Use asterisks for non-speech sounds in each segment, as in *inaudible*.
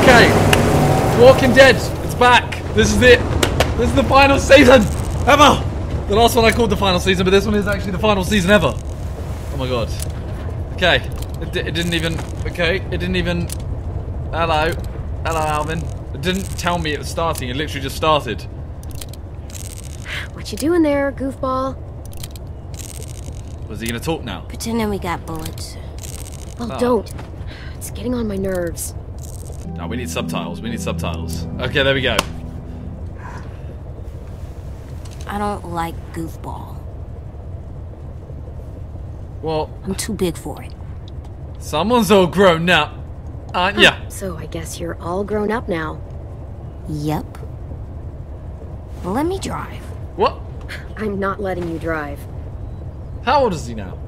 Okay. Walking Dead. It's back. This is it. This is the final season ever. The last one I called the final season, but this one is actually the final season ever. Oh my god. Okay. It, it didn't even. Okay. It didn't even. Hello. Hello, Alvin. It didn't tell me it was starting. It literally just started. What you doing there, goofball? Was he gonna talk now? Pretending we got bullets. Well, Oh. don't. It's getting on my nerves. No, we need subtitles. We need subtitles. Okay, there we go. I don't like goofball. Well, I'm too big for it. someone's all grown up, aren't ya? So I guess you're all grown up now. Yep. Let me drive. What? I'm not letting you drive. How old is he now?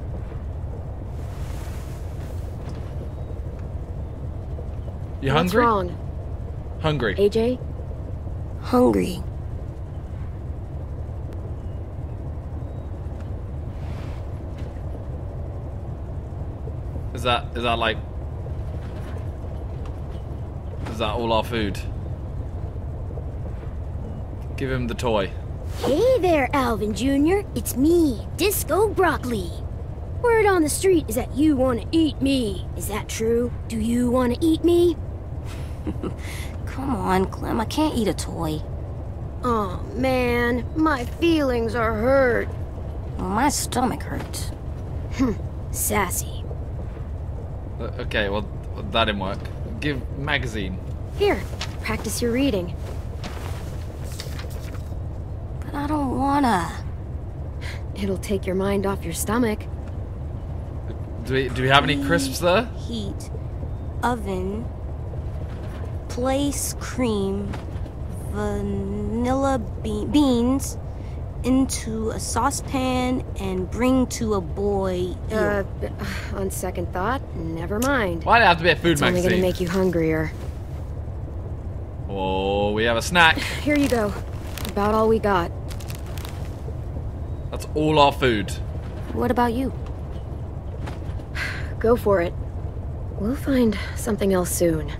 You What's hungry? wrong, Hungry. AJ? Hungry. Is that is that like Is that all our food? Give him the toy. Hey there, Alvin Jr. It's me, Disco Broccoli. Word on the street is that you want to eat me. Is that true? Do you want to eat me? *laughs* Come on, Clem. I can't eat a toy. Oh man, my feelings are hurt. Well, my stomach hurts. Sassy. Uh, Okay, well that didn't work. Give magazine. Here, practice your reading. But I don't wanna. It'll take your mind off your stomach. Do we do we have any crisps there? Heat. Oven. Place cream. Vanilla be- beans. Into a saucepan and bring to a boy. Uh, *sighs* on second thought, never mind. Why'd it have to be a food It's only magazine? gonna make you hungrier. Oh, we have a snack. *sighs* Here you go. About all we got. That's all our food. What about you? *sighs* Go for it. We'll find something else soon.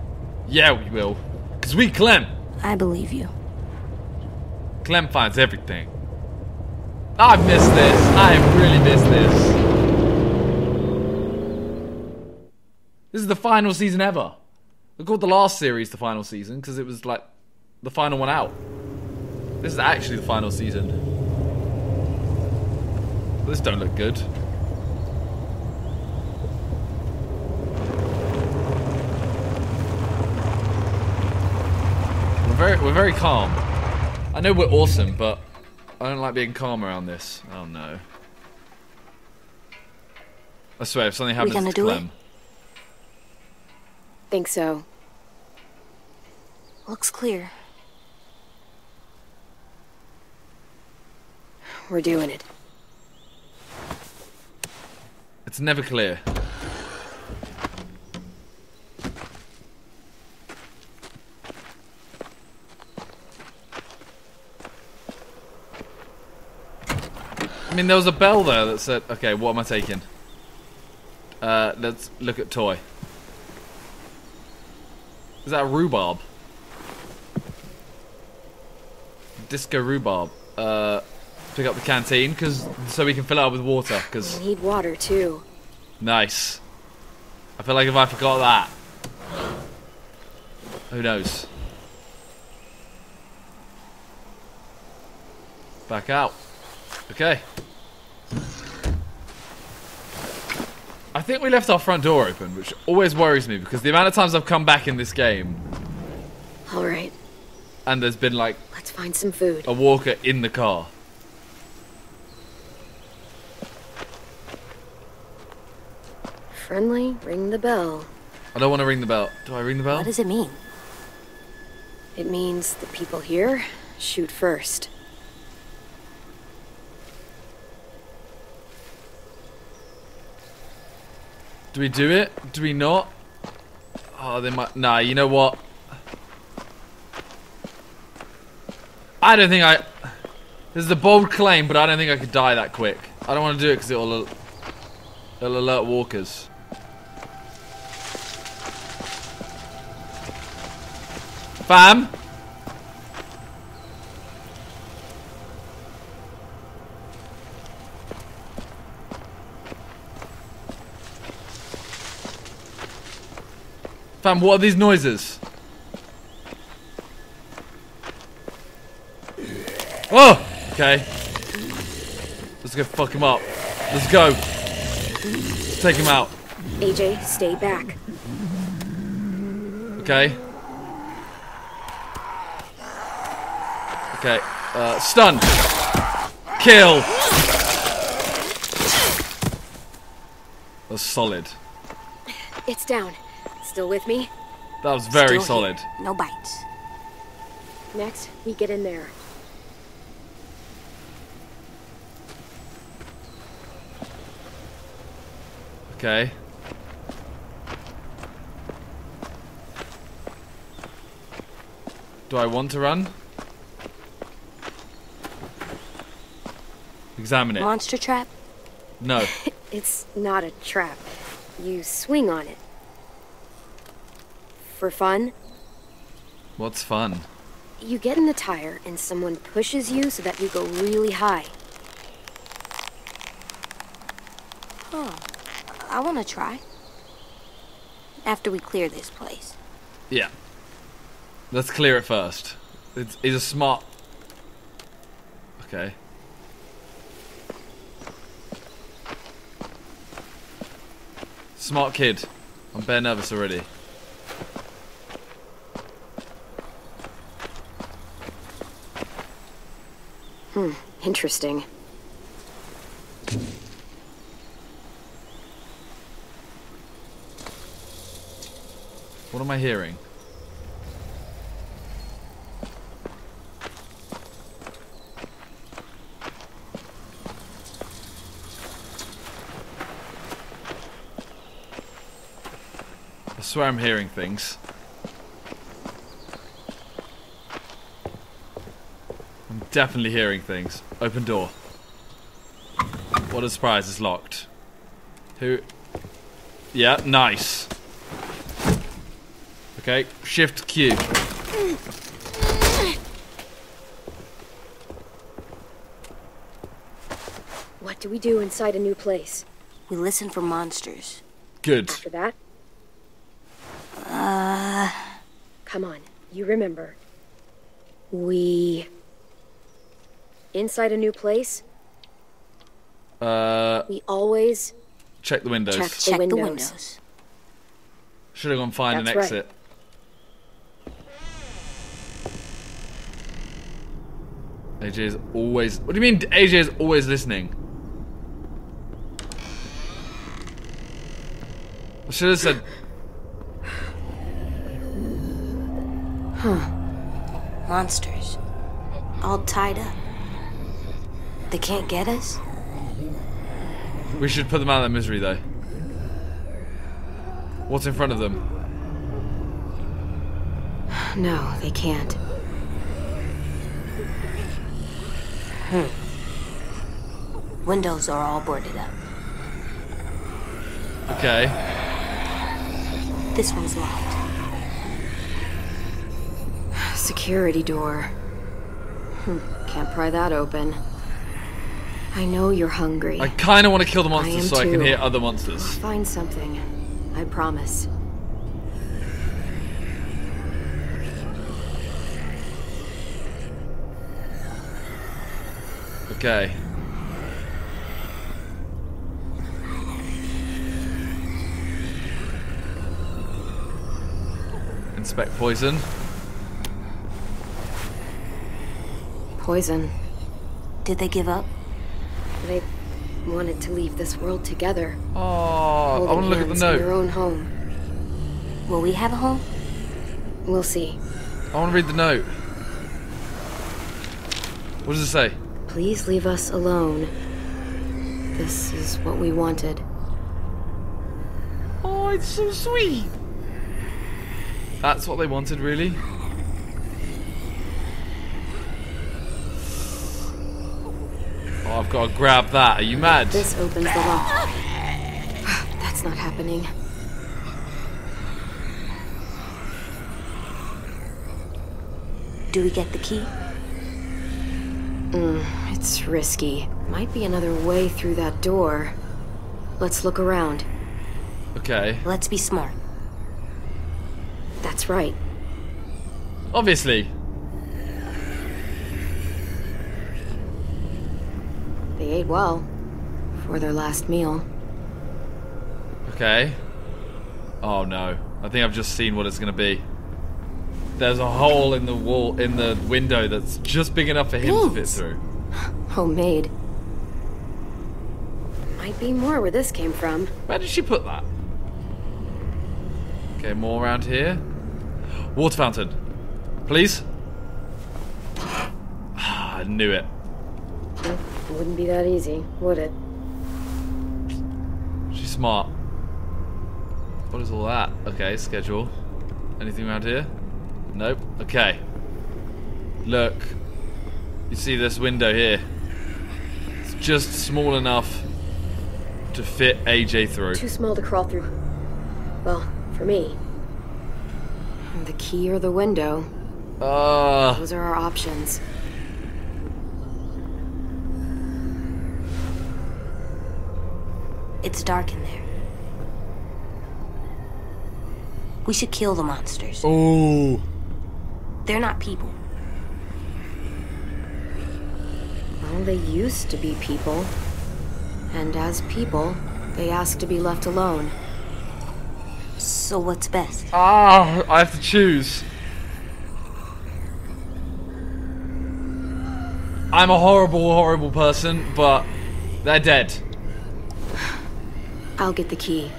Yeah, we will. Cause we Clem. I believe you. Clem finds everything. I missed this. I have really missed this. This is the final season ever. We called the last series the final season because it was like the final one out. This is actually the final season. This don't look good. Very, we're very calm. I know we're awesome, but I don't like being calm around this. Oh no. I swear, if something happens gonna to do it? Clem, Think so. Looks clear. We're doing it. it's never clear. Mean, there was a bell there that said, okay, what am I taking? Uh, let's look at toy. Is that a rhubarb? Disco rhubarb. Uh, pick up the canteen, cause, so we can fill it up with water, because We need water, too. Nice. I feel like if I forgot that, who knows? Back out. Okay. Think we left our front door open, which always worries me because the amount of times I've come back in this game All right, and there's been like let's find some food. a walker in the car. Friendly, ring the bell. I don't want to ring the bell. Do I ring the bell? What does it mean? It means the people here shoot first. Do we do it? Do we not? Oh, they might. Nah, you know what? I don't think I. This is a bold claim, but I don't think I could die that quick. I don't want to do it because it'll, it'll alert walkers. Fam? Fam, what are these noises? Oh! Okay. Let's go fuck him up. Let's go. Let's take him out. AJ, stay back. Okay. Okay. Uh, stun. Kill. That's solid. It's down. Still with me? That was very Still solid. here. No bites. Next, we get in there. Okay. Do I want to run? Examine it. Monster trap? No. *laughs* It's not a trap. You swing on it. For fun, What's fun? you get in the tire and someone pushes you so that you go really high. Huh. I want to try. After we clear this place. Yeah. Let's clear it first. It's, it's a smart. Okay. Smart kid. I'm bare nervous already. Hmm, interesting. What am I hearing? I swear I'm hearing things. I'm definitely hearing things. Open door. What a surprise, it's locked. Who? Yeah, nice. Okay, shift Q. What do we do inside a new place? We listen for monsters. Good. After that? Uh. Come on, you remember. We. Inside a new place, Uh, we always check the windows. check the windows. the windows. Should have gone find That's an right. exit. AJ is always. What do you mean AJ is always listening? I should have said. Huh. Monsters. All tied up. They can't get us? We should put them out of their misery though. What's in front of them? No, they can't. Hmm. Windows are all boarded up. Okay. This one's locked. Security door. Hmm, can't pry that open. I know you're hungry. I kind of want to kill the am monsters so I can too. hear other monsters. Find something. I promise. Okay. Inspect poison. Poison. Did they give up? They wanted to leave this world together. Oh, I want to look at the hands in their note. own home. Will we have a home? We'll see. I want to read the note. What does it say? Please leave us alone. This is what we wanted. Oh, it's so sweet. That's what they wanted, really? Oh, I've got to grab that. Are you mad? This opens the lock. *sighs* That's not happening. Do we get the key? Mm, it's risky. Might be another way through that door. Let's look around. Okay. Let's be smart. That's right. Obviously. They ate well for their last meal. Okay. Oh no. I think I've just seen what it's gonna be. There's a hole in the wall, in the window that's just big enough for him to fit through. *gasps* Homemade. Might be more where this came from. Where did she put that? Okay, more around here. Water fountain. Please? *gasps* Ah, I knew it. Wouldn't be that easy, would it? She's smart. What is all that? Okay, schedule. Anything around here? Nope. Okay. Look. You see this window here? It's just small enough to fit AJ through. Too small to crawl through. Well, for me. The key or the window. Ah. Those are our options. It's dark in there. We should kill the monsters. oh. They're not people. Well, they used to be people. And as people, they ask to be left alone. So what's best? Ah, I have to choose. I'm a horrible, horrible person, but they're dead. I'll get the key.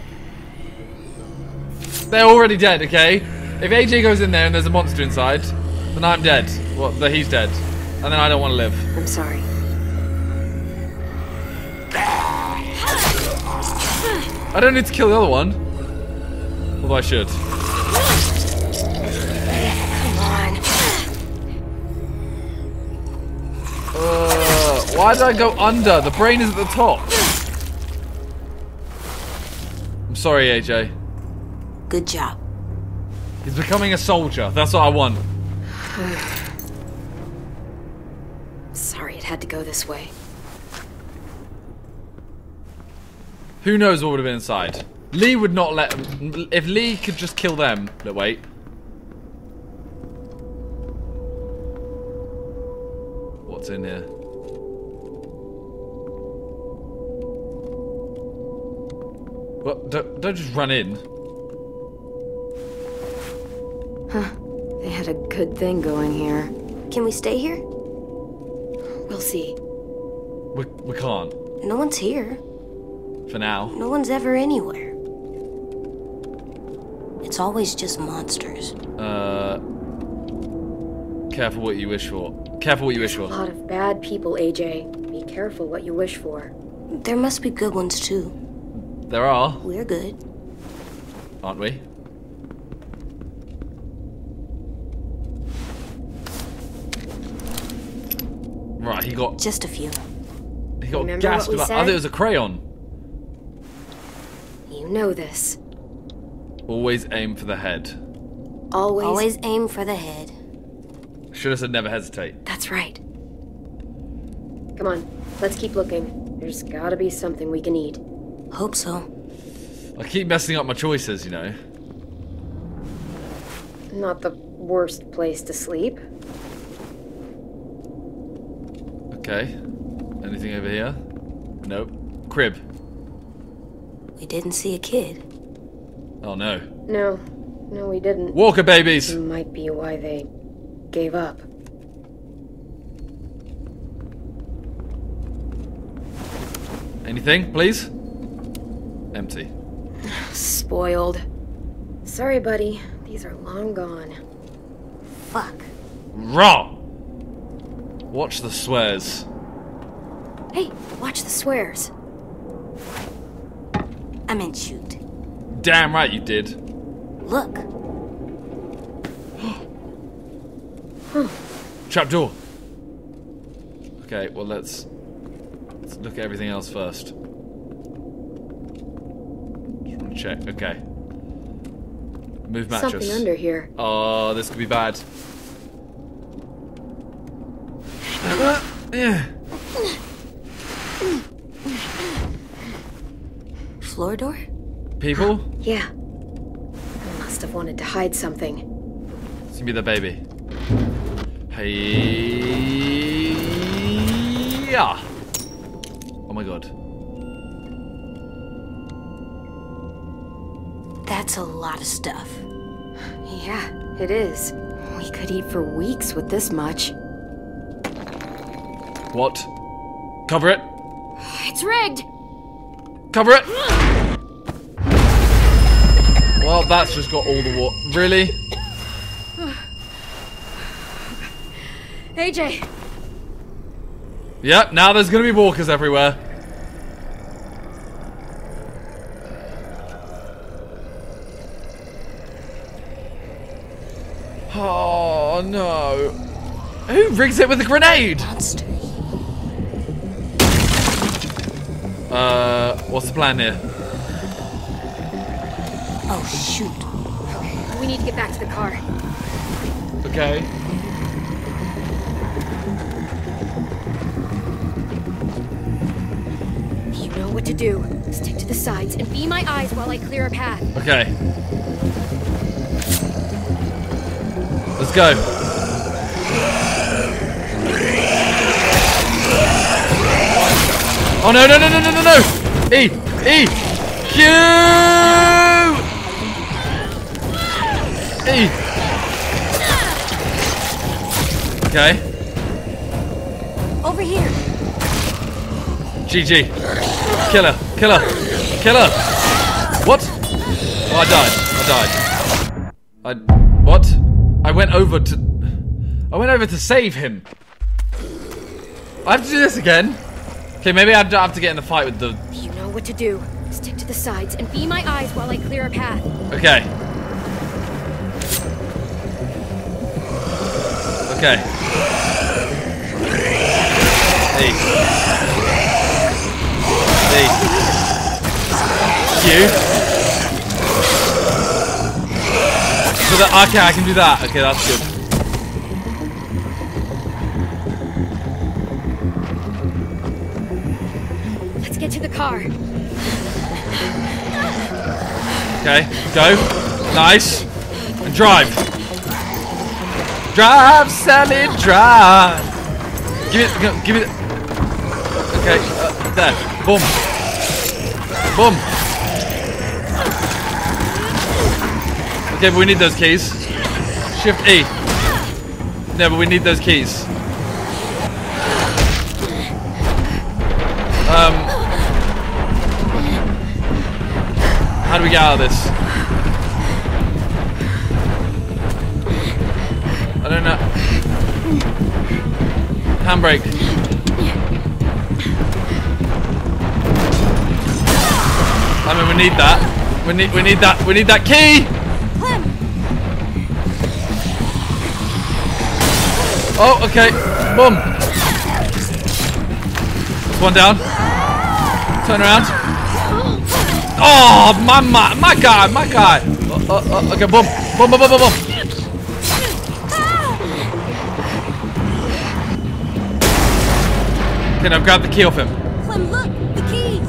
They're already dead, okay? If AJ goes in there and there's a monster inside, then I'm dead. Well, then he's dead. And then I don't want to live. I'm sorry. I don't need to kill the other one. Although I should. Come on. Uh, why did I go under? The brain is at the top. Sorry, AJ. Good job. He's becoming a soldier. That's what I want. *sighs* Sorry it had to go this way. Who knows what would have been inside? Lee would not let him. If Lee could just kill them. Look, wait. What's in here? Don't, don't just run in. Huh. They had a good thing going here. Can we stay here? We'll see. We, we can't. No one's here. For now. No one's ever anywhere. It's always just monsters. Uh. Careful what you wish for. Careful what you wish for. A lot of bad people, AJ. Be careful what you wish for. There must be good ones too. There are, We're good. aren't we? Right, he got Just a few. he got Remember gassed what we about. I said? thought it was a crayon. You know this. Always aim for the head. Always. Always aim for the head. Should have said never hesitate. That's right. Come on, let's keep looking. There's gotta be something we can eat. Hope so. I keep messing up my choices, you know. Not the worst place to sleep. Okay. Anything over here? Nope. Crib. We didn't see a kid. Oh no. No, no, we didn't. Walker babies! Might be why they gave up. Anything, please? Empty. Spoiled. Sorry, buddy. These are long gone. Fuck. Raw! Watch the swears. Hey, watch the swears. I meant shoot. Damn right you did. Look. Trapdoor. Okay, well let's let's look at everything else first. Just want to check. Okay. Move mattress. Something under here. Oh, this could be bad. Uh, yeah. Floor door? People? Yeah. I Must have wanted to hide something. It's gonna be the baby. Hey. Yeah. Oh my god. That's a lot of stuff. Yeah, it is. We could eat for weeks with this much. What? Cover it. It's rigged! Cover it. Well, that's just got all the water. Really? *sighs* AJ, Yep, now there's gonna be walkers everywhere. Oh no. Who rigs it with a grenade? Uh, what's the plan here? Oh, shoot. we need to get back to the car. Okay. You know what to do. Stick to the sides and be my eyes while I clear a path. Okay. Let's go. Oh no no no no no no no! E E Q E. Okay. Over here. GG. Killer. Killer. Killer. What? Oh, I died. I died. I. Went over to. I went over to save him. I have to do this again. Okay, maybe I don't have to get in the fight with the. You know what to do. Stick to the sides and be my eyes while I clear a path. Okay. Okay. Hey. Hey. You. So that okay, I can do that. Okay, that's good. Let's get to the car. Okay, go. Nice. And drive. Drive, Sally, drive. Give it, give it. Okay, uh, there. Boom. Boom. Okay, but we need those keys. Shift E. No, but we need those keys. Um. How do we get out of this? I don't know. Handbrake. I mean, we need that. We need, we need that. We need that key. Oh, okay. Boom. That's one down. Turn around. Oh, my my my guy, my guy. Oh, oh, oh, okay, boom, boom, boom, boom, boom, boom. Okay, now grab the key off him. Clem, look! The keys!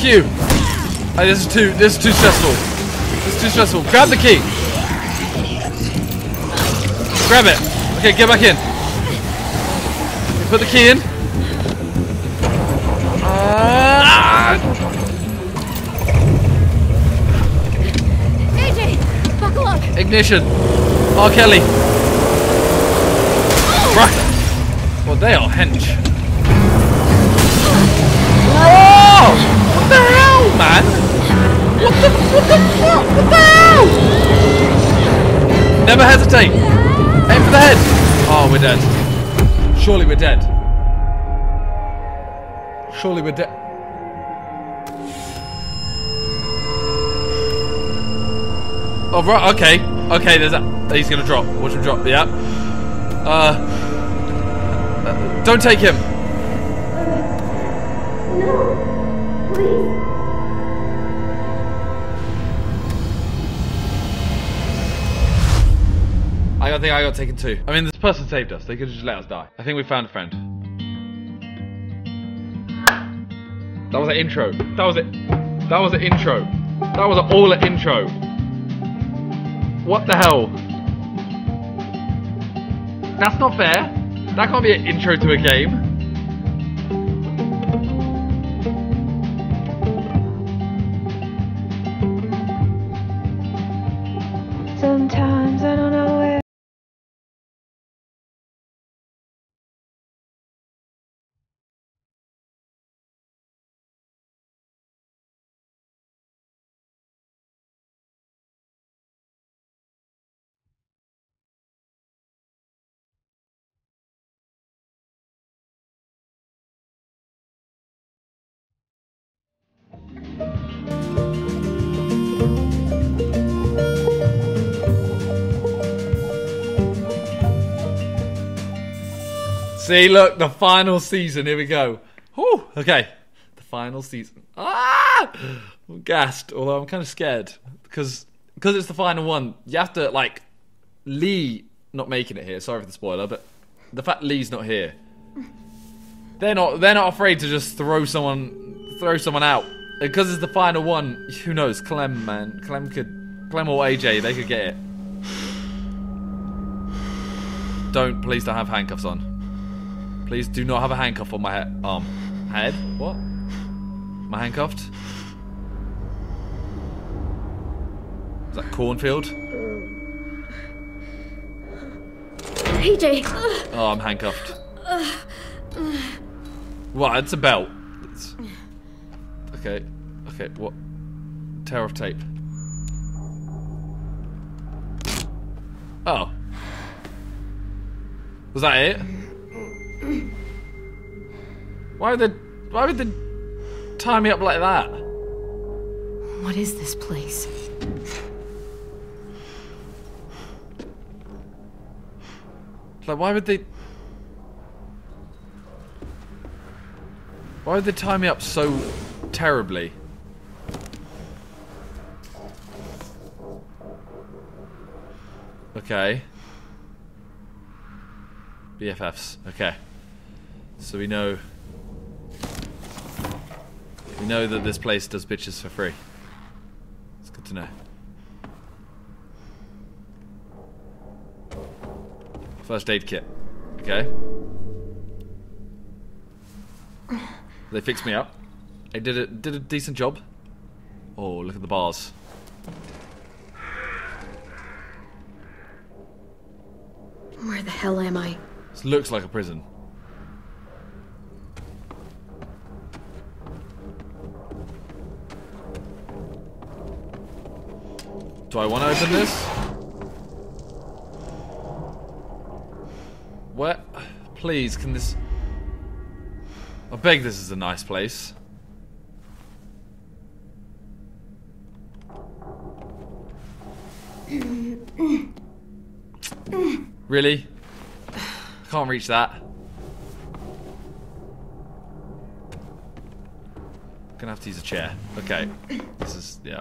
Q. Oh, this is too. This is too stressful. Too stressful. Grab the key. Grab it. Okay, get back in. Put the key in. Ah! AJ, buckle up. ignition. R. Kelly. Right. Well, they are hench. Whoa! What the hell, man? Never hesitate. Aim for the head. Oh, we're dead. Surely we're dead. Surely we're dead. Oh right, okay, okay. There's a. He's gonna drop. Watch him drop. Yeah. Uh, uh, don't take him. I think I got taken too. I mean, this person saved us. They could have just let us die. I think we found a friend. That was an intro. That was it. That was an intro. That was an all an intro. What the hell? That's not fair. That can't be an intro to a game. See, look, the final season. Here we go. Whew. Okay, the final season. Ah, I'm gassed. Although I'm kind of scared because because it's the final one. You have to like Lee not making it here. Sorry for the spoiler, but the fact Lee's not here, they're not they're not afraid to just throw someone throw someone out because it's the final one. Who knows? Clem, man, Clem could Clem or AJ, they could get it. Don't please don't have handcuffs on. Please do not have a handcuff on my he- arm. Head? What? Am I handcuffed? Is that cornfield? AJ! Oh, I'm handcuffed. What? It's a belt. It's... Okay. Okay, what? Tear off tape. Oh. Was that it? Why would they... Why would they tie me up like that? What is this place? Like, why would they... Why would they tie me up so terribly? Okay. BFFs. Okay. So we know... We know that this place does bitches for free. It's good to know. First aid kit. Okay. They fixed me up. They did a did a decent job. Oh, look at the bars. Where the hell am I? This looks like a prison. Do I want to open this? What? Please, can this... I beg this is a nice place. Really? Can't reach that. Gonna have to use a chair. Okay. This is, yeah.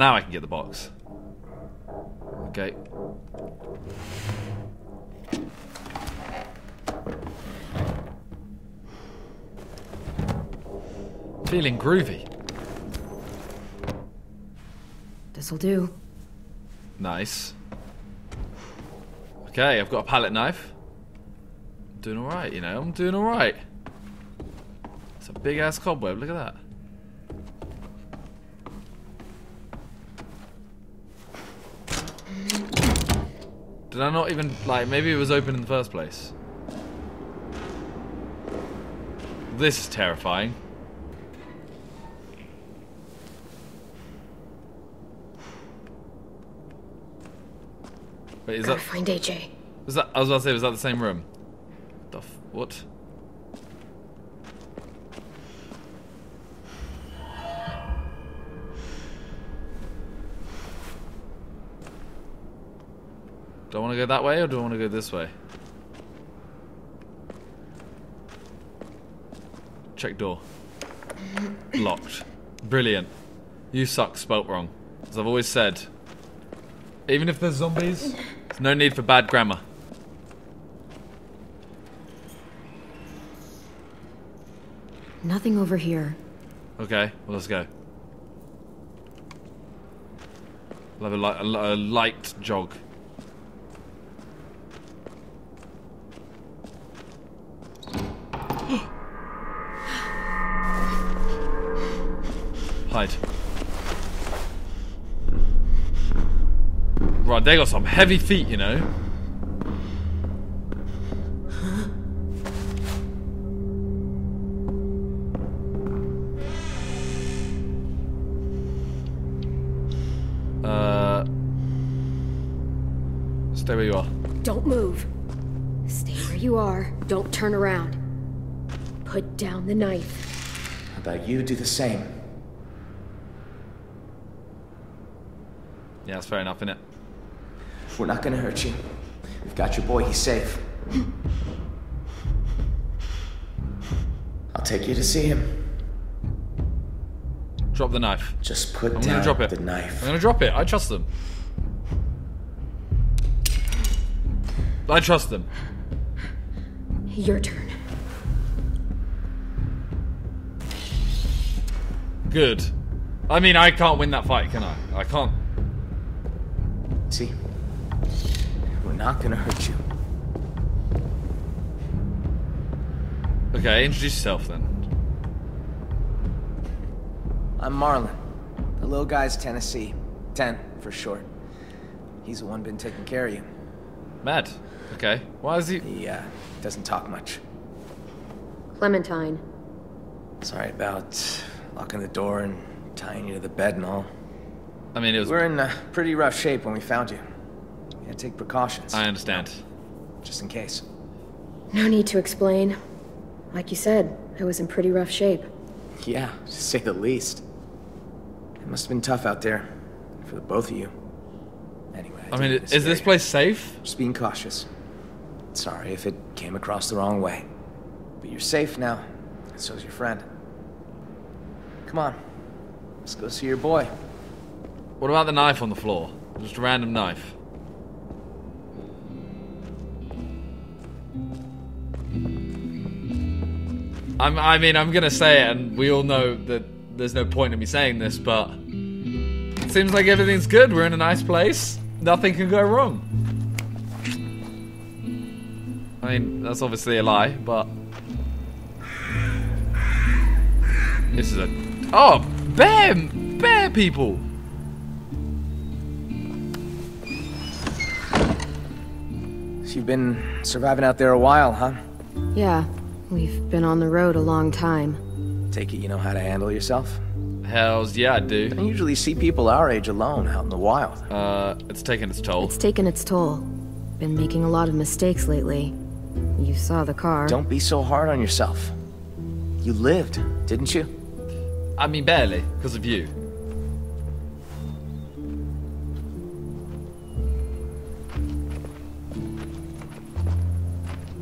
Now I can get the box. Okay. Feeling groovy. This'll do. Nice. Okay, I've got a palette knife. I'm doing alright, you know, I'm doing alright. It's a big ass cobweb, look at that. Did I not even, like, maybe it was open in the first place? This is terrifying. Wait, is Gotta that, find AJ. was that, I was about to say, was that the same room? The f- what? Go that way or do I want to go this way? Check door. *coughs* Locked. Brilliant. You suck spelt wrong. As I've always said. Even if there's zombies, there's no need for bad grammar. Nothing over here. Okay, well let's go. We'll have a, li- a light jog. Hide. Right, they got some heavy feet, you know. Uh, stay where you are. Don't move. Stay where you are. Don't turn around. Put down the knife. How about you do the same? Yeah, that's fair enough, innit? We're not gonna hurt you. We've got your boy, he's safe. I'll take you to see him. Drop the knife. Just put I'm down gonna drop it. the I'm gonna drop it. I trust them. I trust them. Your turn. Good. I mean, I can't win that fight, can I? I can't. Not gonna hurt you. Okay, introduce yourself then. I'm Marlon. The little guy's Tennessee. Tenn, for short. He's the one been taking care of you. Mad. Okay. Why is he? He, uh, doesn't talk much. Clementine. Sorry about locking the door and tying you to the bed and all. I mean, it was. We are in uh, pretty rough shape when we found you. We had to take precautions. I understand. Just in case. No need to explain. Like you said, I was in pretty rough shape. Yeah, to say the least. It must have been tough out there. For the both of you. Anyway. I mean, is this place safe? Just being cautious. Sorry if it came across the wrong way. But you're safe now. And so's your friend. Come on. Let's go see your boy. What about the knife on the floor? Just a random knife. I'm, I mean, I'm gonna say it, and we all know that there's no point in me saying this, but it seems like everything's good. We're in a nice place. Nothing can go wrong. I mean, that's obviously a lie, but this is a oh bear bear people. So you've been surviving out there a while, huh? Yeah, we've been on the road a long time. Take it you know how to handle yourself? Hells yeah, I do. I usually see people our age alone out in the wild. Uh, it's taken its toll. It's taken its toll. Been making a lot of mistakes lately. You saw the car. Don't be so hard on yourself. You lived, didn't you? I mean, barely, because of you.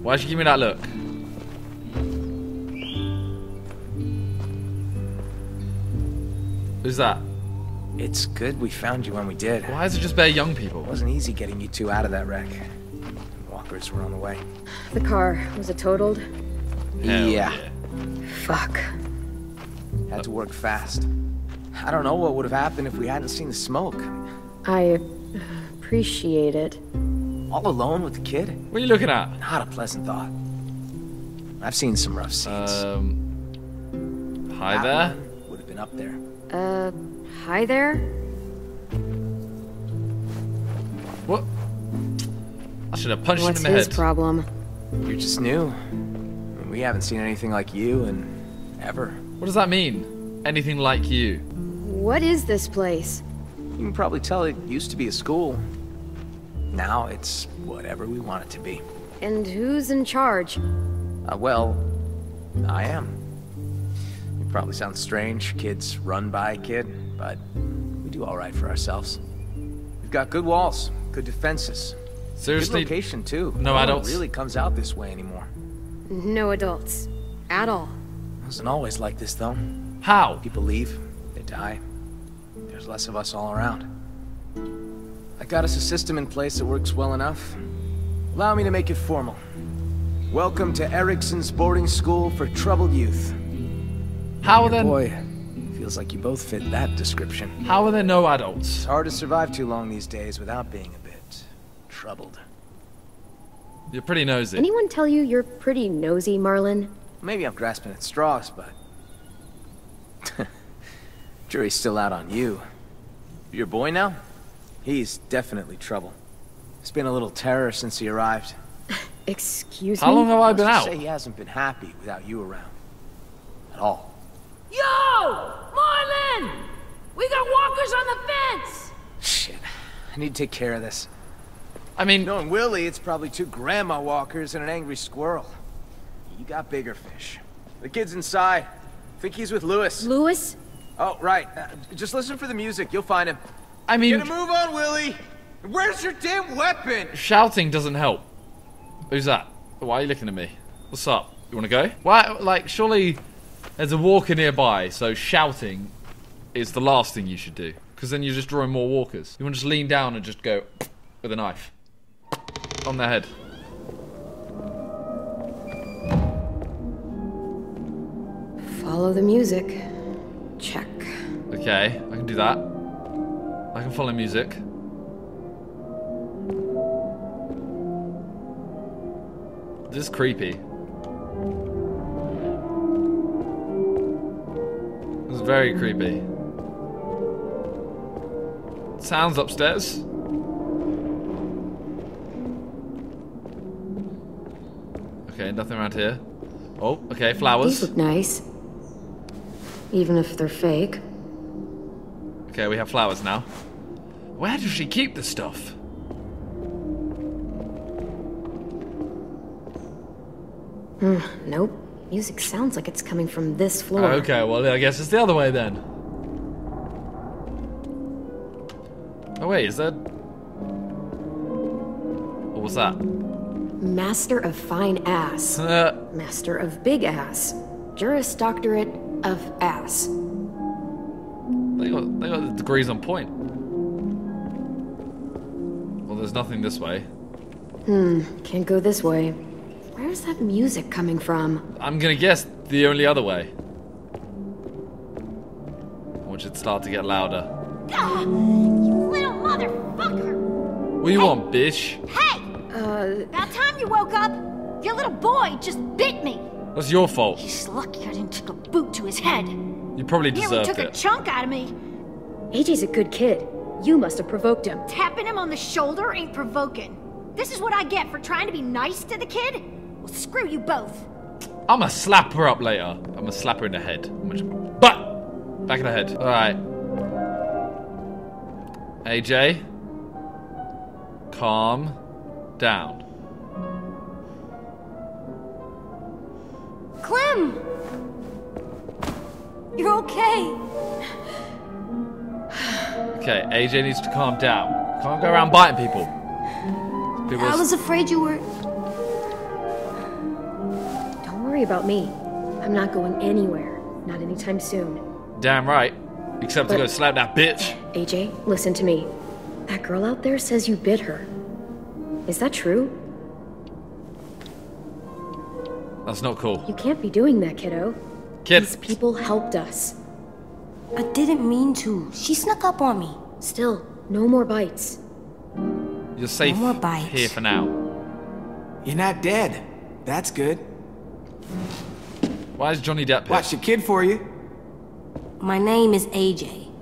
Why'd you give me that look? Who's that? It's good we found you when we did. Why is it just bare young people? It wasn't easy getting you two out of that wreck. Walkers were on the way. The car. Was it totaled? Hell yeah. Fuck. Had to work fast. I don't know what would have happened if we hadn't seen the smoke. I appreciate it. All alone with the kid? What are you looking at? Not a pleasant thought. I've seen some rough scenes. Um, hi That there. Would have been up there. Uh, hi there? What? I should have punched What's him in the his head. problem? You're just new. We haven't seen anything like you in ever. What does that mean? Anything like you? What is this place? You can probably tell it used to be a school. Now it's whatever we want it to be. And who's in charge? Uh, well, I am. It probably sounds strange, kids run by a kid, but we do all right for ourselves. We've got good walls, good defenses, good Seriously? location too. no one adults? really comes out this way anymore. No adults. At all. Wasn't always like this though. How? People leave, they die, there's less of us all around. I got us a system in place that works well enough. Allow me to make it formal. Welcome to Ericson's boarding school for troubled youth. How are there Boy, feels like you both fit that description. how are there no adults? It's hard to survive too long these days without being a bit troubled. You're pretty nosy. Anyone tell you you're pretty nosy, Marlon? Maybe I'm grasping at straws, but... *laughs* Jury's still out on you. Your boy now? He's definitely trouble. It's been a little terror since he arrived. *laughs* Excuse How me? How long have I been Let's out? say he hasn't been happy without you around. At all. Yo! Marlon! We got walkers on the fence! Shit. I need to take care of this. I mean, Knowing Willy, it's probably two grandma walkers and an angry squirrel. You got bigger fish. The kid's inside. think he's with Louis. Louis? Oh, right. Uh, just listen for the music. You'll find him. I mean, Get a move on, Willy! Where's your damn weapon? shouting doesn't help. Who's that? Why are you looking at me? What's up? You want to go? Why? Like, surely there's a walker nearby, so shouting is the last thing you should do. Because then you're just drawing more walkers. You want to just lean down and just go with a knife on their head. Follow the music. Check. Okay, I can do that. I can follow music. This is creepy. Very creepy. Sounds upstairs. Okay, nothing around here. Oh, okay, flowers. These look nice. Even if they're fake. Okay, we have flowers now. Where does she keep the stuff? Hmm, nope. Music sounds like it's coming from this floor. Okay, well, I guess it's the other way then. Oh, wait, is that. What was that? Master of fine ass. Uh, Master of big ass. Juris Doctorate of ass. they, got, they got the degrees on point. Well, there's nothing this way. Hmm, can't go this way. Where's that music coming from? I'm gonna guess the only other way. Watch it start to get louder. Ah, you little motherfucker! What do you want, bitch? Hey! Uh, About time you woke up! Your little boy just bit me! What's your fault? He's lucky I didn't take a boot to his head. You probably deserved Nearly deserved took a chunk out of me. AJ's a good kid. You must have provoked him. Tapping him on the shoulder ain't provoking. This is what I get for trying to be nice to the kid? Well, screw you both. I'm gonna slap her up later. I'm gonna slap her in the head. Just- But back in the head. All right. AJ, calm down. Clem! You're okay. Okay, AJ needs to calm down. Can't go around biting people. People. I was afraid you were. Worry about me. I'm not going anywhere. Not anytime soon. damn right. Except to go slap that bitch. AJ, listen to me. That girl out there says you bit her. Is that true? That's not cool. You can't be doing that, kiddo. Kid, These people helped us. I didn't mean to. She snuck up on me. Still, no more bites. you're safe more bites. here for now. You're not dead. That's good. Why is Johnny Depp here? Watch the kid for you. My name is AJ.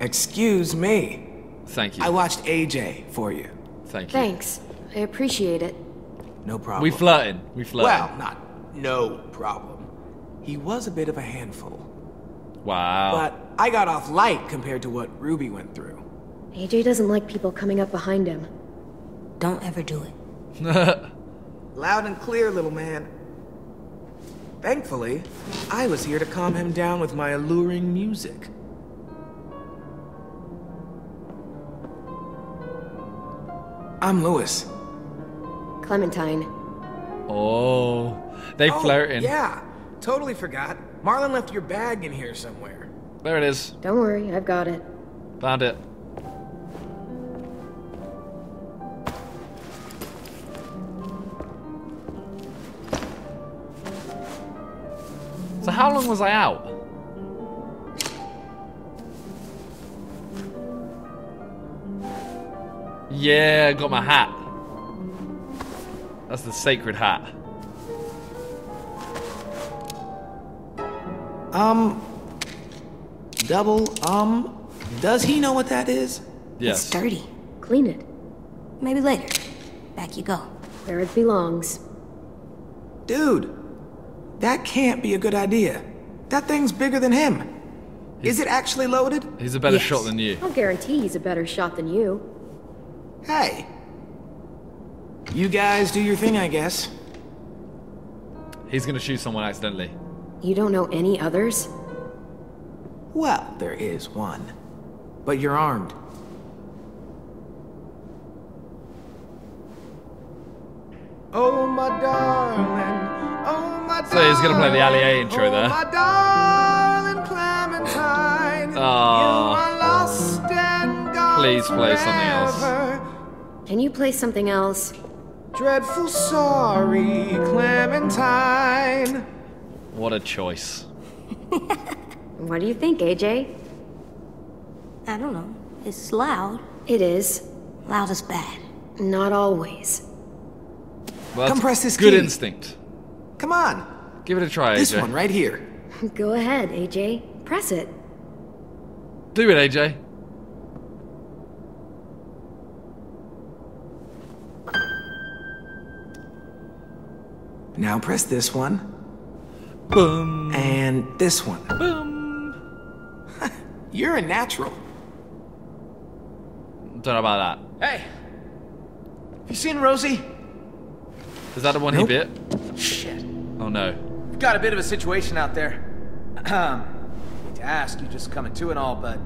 Excuse me. Thank you. I watched AJ for you. Thank you. Thanks. I appreciate it. No problem. We flirting. We flirting. Well, not no problem. He was a bit of a handful. wow. But I got off light compared to what Ruby went through. AJ doesn't like people coming up behind him. Don't ever do it. *laughs* Loud and clear, little man. Thankfully, I was here to calm him down with my alluring music. I'm Louis. Clementine. oh, they Oh, flirting. Yeah, totally forgot. Marlon left your bag in here somewhere. There it is. Don't worry, I've got it. Found it. So how long was I out? Yeah, I got my hat. That's the sacred hat. Um. Double, um. Does he know what that is? Yes. It's dirty. Clean it. Maybe later. Back you go. Where it belongs. Dude, that can't be a good idea. That thing's bigger than him. Is it actually loaded? He's a better Yes. shot than you. I'll guarantee he's a better shot than you. Hey. You guys do your thing, I guess. He's gonna shoot someone accidentally. You don't know any others? Well, there is one. But you're armed. Oh, my darling. Oh, my So he's gonna play the Ali A intro oh, there. my darling Clementine. Aw. You ah. are lost and gone Please play something else. Can you play something else? Dreadful sorry, Clementine. What a choice. *laughs* What do you think, AJ? I don't know. It's loud. It is. Loud is bad. Not always. Well, Come that's press this Good key. instinct. Come on. Give it a try, This AJ. one right here. *laughs* Go ahead, AJ. Press it. Do it, AJ. Now press this one. Boom. And this one. Boom. *laughs* You're a natural. Don't know about that. Hey! Have you seen Rosie? Is that the one Nope. he bit? Shit. Oh no. We've got a bit of a situation out there. Um, hate to ask, you just coming to and all, but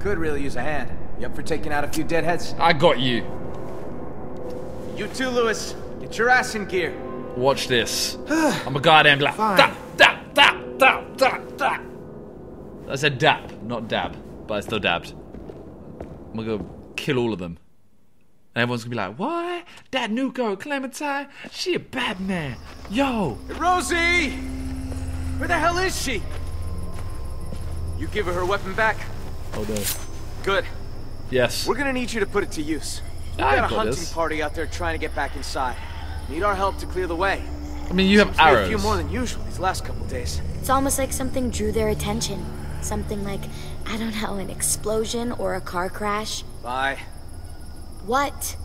could really use a hand. You up for taking out a few deadheads? I got you. You too, Louis. Get your ass in gear. Watch this. *sighs* I'm a goddamn Fine. dap, dap, dap, dap, dap, dap. I said dap, not dab, but I still dabbed. I'm gonna go kill all of them. And everyone's gonna be like, what? That new girl, Clementine? She a bad man. Yo. Hey, Rosie! Where the hell is she? You give her her weapon back? Oh no. Good. Yes. We're gonna need you to put it to use. We've I got a hunting this. party out there trying to get back inside. Need our help to clear the way. I mean, you have Seems to be arrows. A few more than usual these last couple days. It's almost like something drew their attention. Something like, I don't know, an explosion or a car crash. Bye. What?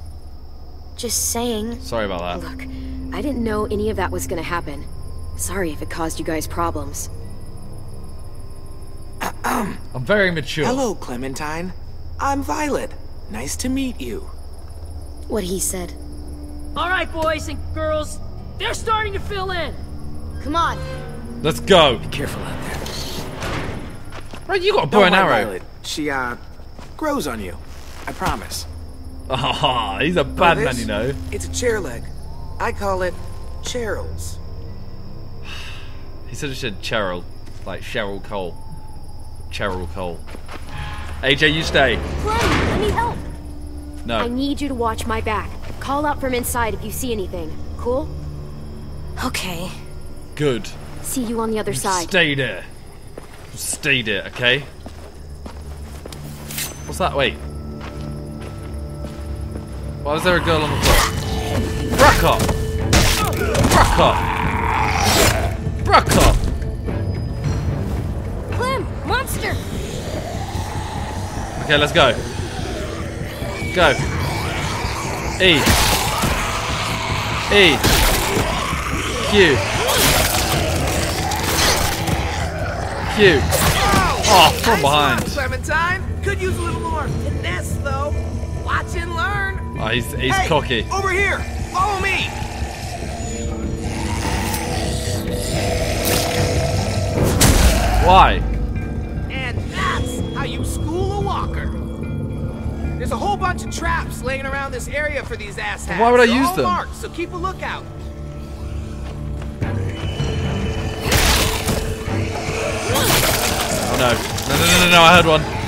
Just saying. Sorry about that. Look, I didn't know any of that was gonna happen. Sorry if it caused you guys problems. Um, *clears throat* I'm very mature. Hello, Clementine. I'm Violet. Nice to meet you. What he said. All right, boys and girls, they're starting to fill in. Come on. Let's go. Be careful out there. Right, you got a bow Don't and arrow. Violet. She, uh, grows on you. I promise. Ah, he's a bad Oh, man, you know. It's a chair leg. I call it Cheryl's. He said it said Cheryl, like Cheryl Cole. Cheryl Cole. AJ, you stay. Clem, I need help. No. I need you to watch my back. Call out from inside if you see anything. Cool? Okay. Good. See you on the other side. Stay there. Stay there, okay? What's that? Wait. Why is there a girl on the floor? Bruck up! Bruck up! Bruck up! Clem, monster! Okay, let's go. Go. E. E. Q. Q. Oh, from behind. Clementine. Could use a little more finesse, though. Watch and learn. Oh, he's, he's Hey, cocky. Over here. Follow me. Why? And that's how you school a walker. There's a whole bunch of traps laying around this area for these asshats. Why would I They're use them? Marked, so keep a lookout. Oh no. No, no, no, no, no, I heard one.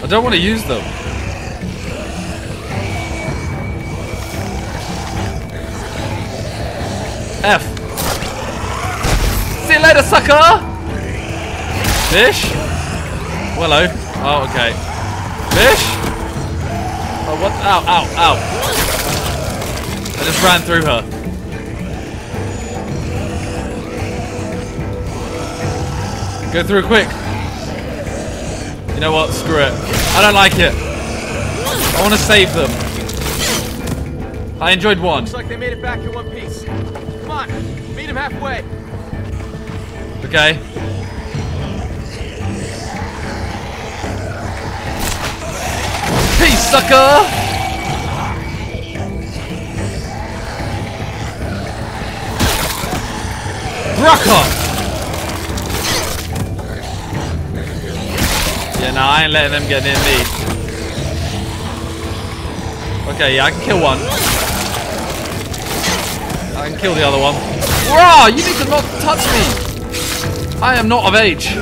I don't want to use them. F. See you later, sucker! Fish? Hello. Oh. oh, okay. Fish? Oh, what? Ow, ow, ow. I just ran through her. Go through quick. You know what? Screw it. I don't like it. I want to save them. I enjoyed one. Looks like they made it back in one piece. Come on, meet him halfway. Okay. Peace, sucker! Yeah, no, I ain't letting them get near me. Okay, yeah, I can kill one. I can kill the other one. Raw! You need to not touch me! I am not of age.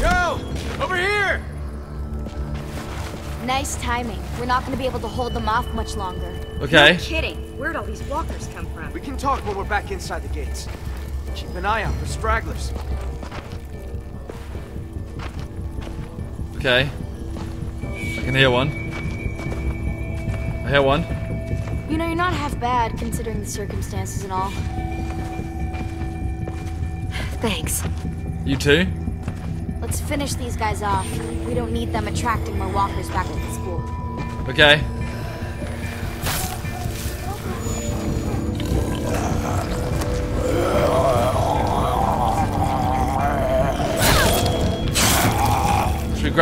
Yo, over here. Nice timing. We're not going to be able to hold them off much longer. Okay. Kidding. Where'd all these walkers come from? We can talk when we're back inside the gates. Keep an eye out for stragglers. Okay. I can hear one. I hear one. You know, you're not half bad considering the circumstances and all. Thanks. You too? Let's finish these guys off. We don't need them attracting more walkers back to the school. Okay.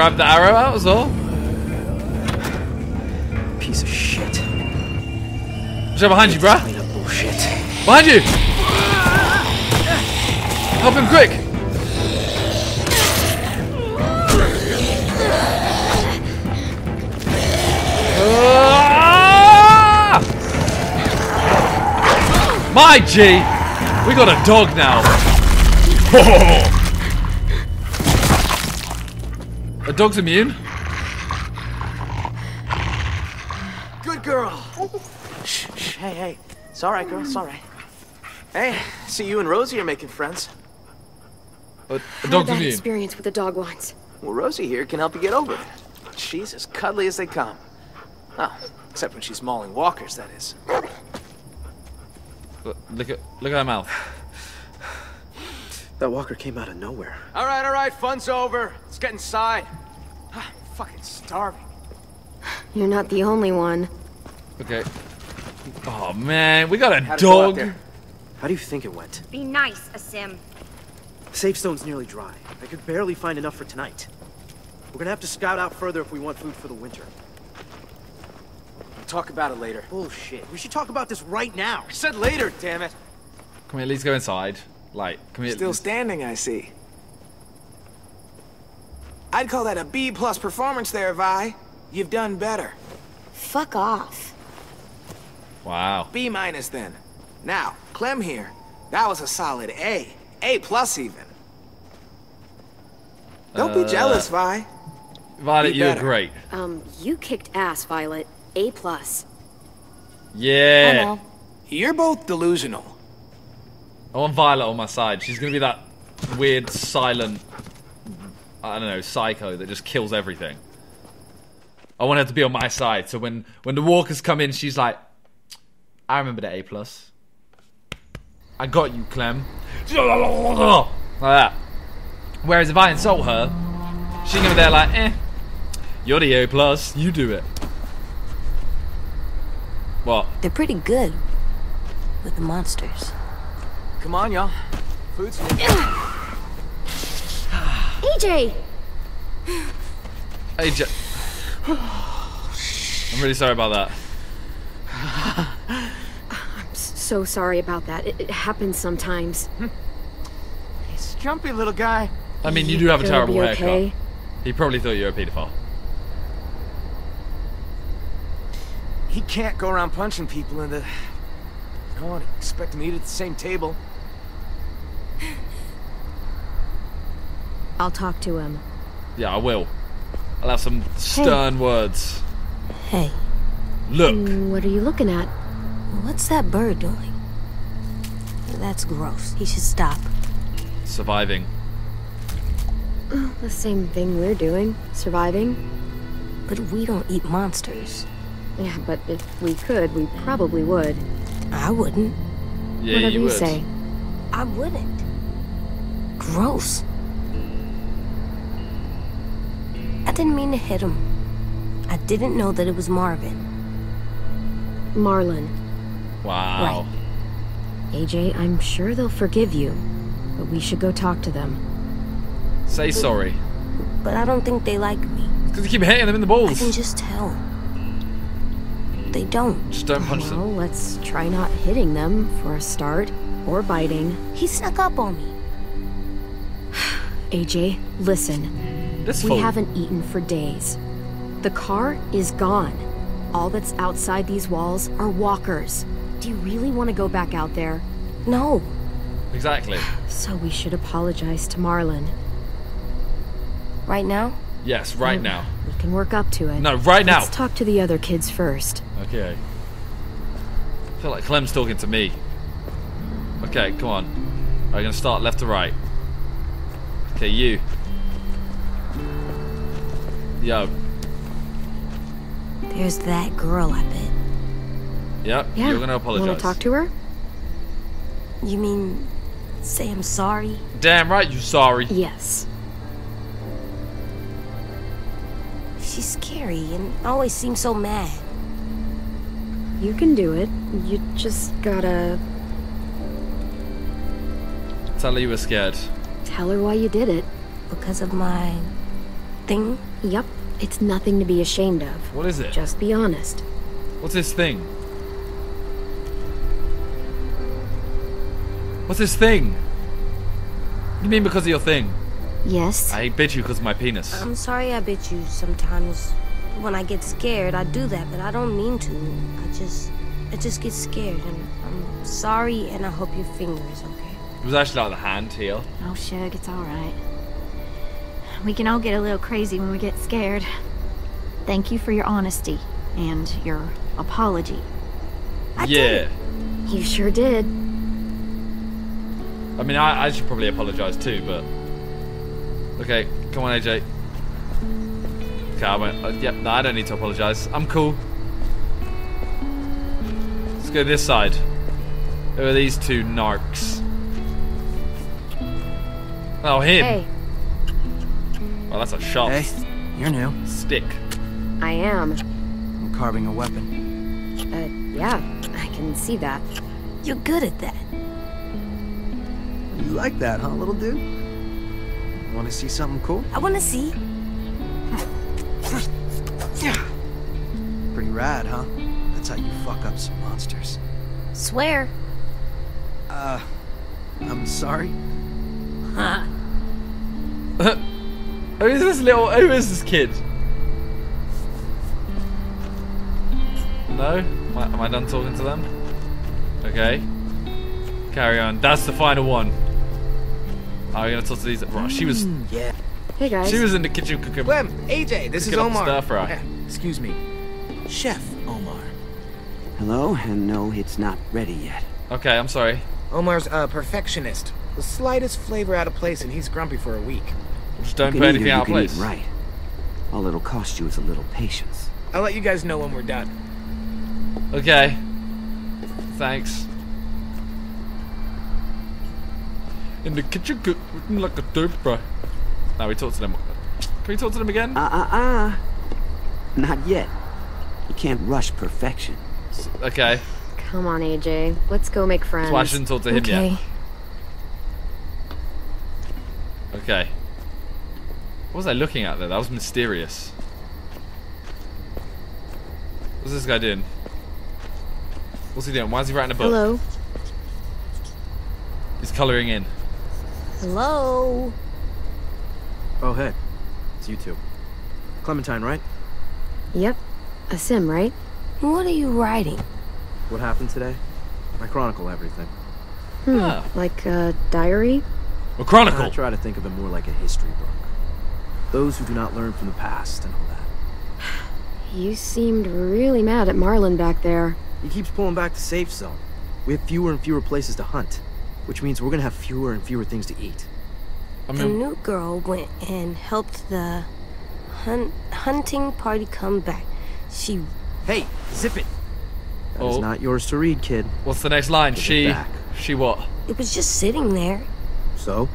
Grab the arrow out as well? Piece of shit. Is that behind you, bruh? Bullshit. Behind you! Help him quick! Ah! My G! We got a dog now. *laughs* dog's immune? Good girl. Shh, shh, hey, hey. It's all right, girl. It's all right. Hey, see you and Rosie are making friends. A, a Had dog's that immune. experience with the dog once. Well, Rosie here can help you get over it. She's as cuddly as they come. Oh, except when she's mauling walkers, that is. Look, look at look at her mouth. That walker came out of nowhere. All right, all right. Fun's over. Let's get inside. Ah, I'm fucking starving. You're not the only one. Okay. Oh man, we got a How'd it go dog. How do you think it went? Be nice, Aasim. Safe stone's nearly dry. I could barely find enough for tonight. We're gonna have to scout out further if we want food for the winter. We'll talk about it later. Bullshit. We should talk about this right now. I said later, damn it. Can we at least go inside? Like, can we at Still least... standing, I see. I'd call that a B plus performance there, Vi. You've done better. Fuck off. Wow. B minus then. Now, Clem here. That was a solid A. A plus even. Don't be Uh, jealous, Vi. Violet, Be you're better. great. Um, you kicked ass, Violet. A plus. Yeah. I know. You're both delusional. I want Violet on my side. She's gonna be that weird, silent, I don't know, psycho that just kills everything. I want her to be on my side, so when when the walkers come in, she's like, "I remember the A plus. I got you, Clem." *laughs* Like that. Whereas if I insult her, she's gonna be there like, "Eh, you're the A plus. You do it." What? They're pretty good with the monsters. Come on, y'all. Food's *laughs* here. AJ! I'm really sorry about that. I'm so sorry about that. It, it happens sometimes. He's a jumpy little guy. I mean, you do have a terrible be haircut. okay. He probably thought you were a pedophile. He can't go around punching people in the... Uh, no one expect him to eat at the same table. I'll talk to him. Yeah, I will. I'll have some stern words. Hey, Look. Mm, What are you looking at? what's that bird doing? That's gross. He should stop. Surviving. The same thing we're doing. Surviving. But we don't eat monsters. Yeah, but if we could, we probably would. I wouldn't. Yeah, Whatever you you would. say. I wouldn't. Gross. I didn't mean to hit him. I didn't know that it was Marvin. Marlon. Wow. Right. AJ, I'm sure they'll forgive you. But we should go talk to them. Say sorry. But I don't think they like me. Because you keep hitting them in the balls. I balls. can just tell. They don't. Just don't punch them. Well, let's try not hitting them for a start. Or biting. He snuck up on me. *sighs* AJ, listen. This We haven't eaten for days. The car is gone. All that's outside these walls are walkers. Do you really want to go back out there? No. Exactly. So we should apologize to Marlon. Right now? Yes, right hmm. now. We can work up to it. No, right now. Let's talk to the other kids first. Okay. I feel like Clem's talking to me. Okay, come on. Are we gonna start left to right? Okay, you. Yo. There's that girl, I bet. Yep. Yeah. You're gonna apologize. Want to talk to her? You mean say I'm sorry? Damn right, you sorry. Yes. She's scary and always seems so mad. You can do it. You just gotta Tell her you were scared. tell her why you did it. Because of my thing? Yep. It's nothing to be ashamed of. What is it? Just be honest. What's this thing? What's this thing? You mean because of your thing? Yes. I bit you because of my penis. I'm sorry I bit you sometimes. When I get scared, I do that, but I don't mean to. I just, I just get scared, and I'm sorry, and I hope your finger is okay. It was actually like the hand heel. Oh, Shug, it's all right. We can all get a little crazy when we get scared. Thank you for your honesty and your apology. I yeah. You sure did. I mean, I, I should probably apologise too, but. Okay, come on, AJ. Okay, I won't. Uh, yep, no, I don't need to apologise. I'm cool. Let's go this side. Who are these two narcs? Oh, him. Hey, Well, that's a shot. Hey, you're new. Stick. I am. I'm carving a weapon. Uh, yeah, I can see that. You're good at that. You like that, huh, little dude? Want to see something cool? I want to see. *laughs* Pretty rad, huh? That's how you fuck up some monsters. Swear. Uh, I'm sorry. Huh. Who is this little? Who is this kid? No? Am I, am I done talking to them? Okay. Carry on. That's the final one. Are we gonna talk to these? Bro, she was. Yeah. Hey guys. She was in the kitchen cooking. Clem, AJ, this is Cooking up Omar. stir fry. Eh, Excuse me. Chef Omar. Hello, and no, it's not ready yet. Okay, I'm sorry. Omar's a perfectionist. The slightest flavor out of place and he's grumpy for a week. Just don't You put can eat anything out you of place. Right. All it'll cost you is a little patience. I'll let you guys know when we're done. Okay. Thanks. In the kitchen cooking like a dope, bro. Now we talk to them. Can we talk to them again? Uh uh uh. Not yet. You can't rush perfection. Okay. Come on, AJ. Let's go make friends. That's why I shouldn't talk to him Okay. yet. Okay. What was I looking at there? That was mysterious. What's this guy doing? What's he doing? Why is he writing a book? Hello. He's colouring in. Hello. Oh, hey. It's you two. Clementine, right? Yep. Aasim, right? What are you writing? What happened today? I chronicle everything. Hmm. Ah. Like a diary? A chronicle. I try to think of it more like a history book. Those who do not learn from the past and all that. *sighs* You seemed really mad at Marlon back there. He keeps pulling back the safe zone. We have fewer and fewer places to hunt, which means we're gonna have fewer and fewer things to eat. the new girl went and helped the hunt hunting party come back. She. Hey, zip it. That is Oh. not yours to read, kid. What's the next line? Give it She. She what? It was just sitting there. So?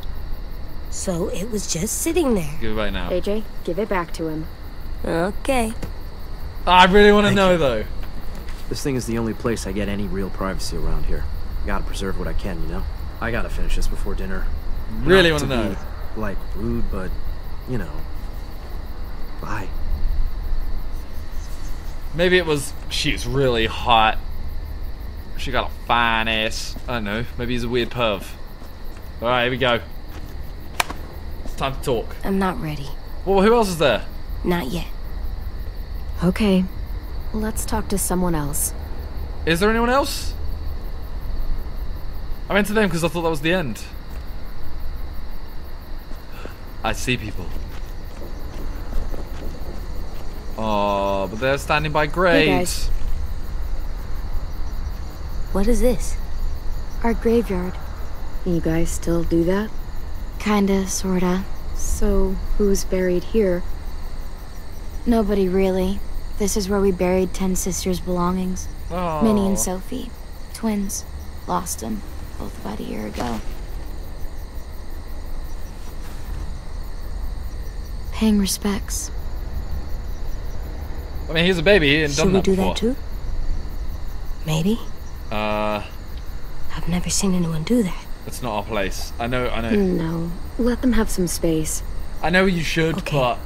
So it was just sitting there. Give it back now. AJ, give it back to him. Okay. I really want to know though. This thing is the only place I get any real privacy around here. Gotta preserve what I can, you know? I gotta finish this before dinner. Really wanna to know. be, like, rude, but, you know. Bye. Maybe it was she's really hot. She got a fine ass. I don't know. Maybe he's a weird perv. All right, here we go. It's time to talk. I'm not ready. Well, who else is there? Not yet. Okay. Let's talk to someone else. Is there anyone else? I went to them because I thought that was the end. I see people. Oh, but they're standing by graves. guys. What is this? Our graveyard. You guys still do that? Kinda, sorta. So, who's buried here? Nobody really. This is where we buried Tenn's sisters' belongings. Oh. Minnie and Sophie. Twins. Lost them. Both about a year ago. Paying respects. I mean, he's a baby. He ain't Should done we that do before. that too? Maybe. Uh, I've never seen anyone do that. It's not our place. I know. I know. No. Let them have some space. I know you should, but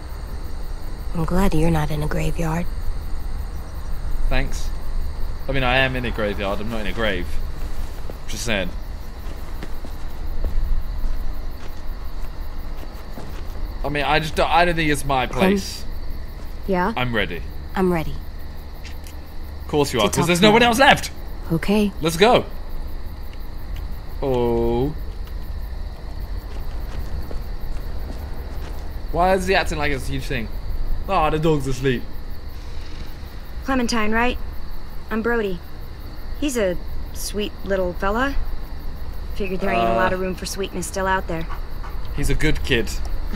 I'm glad you're not in a graveyard. thanks. I mean, I am in a graveyard. I'm not in a grave. Just saying. I mean, I just don't, I don't think it's my um, place. Yeah? I'm ready. I'm ready. Of course you are, because there's no one else left. Okay. Let's go. Oh. Why is he acting like it's a huge thing? Oh, the dog's asleep. Clementine, right? I'm Brody. He's a sweet little fella. Figured there ain't a Uh. lot of room for sweetness still out there. He's a good kid.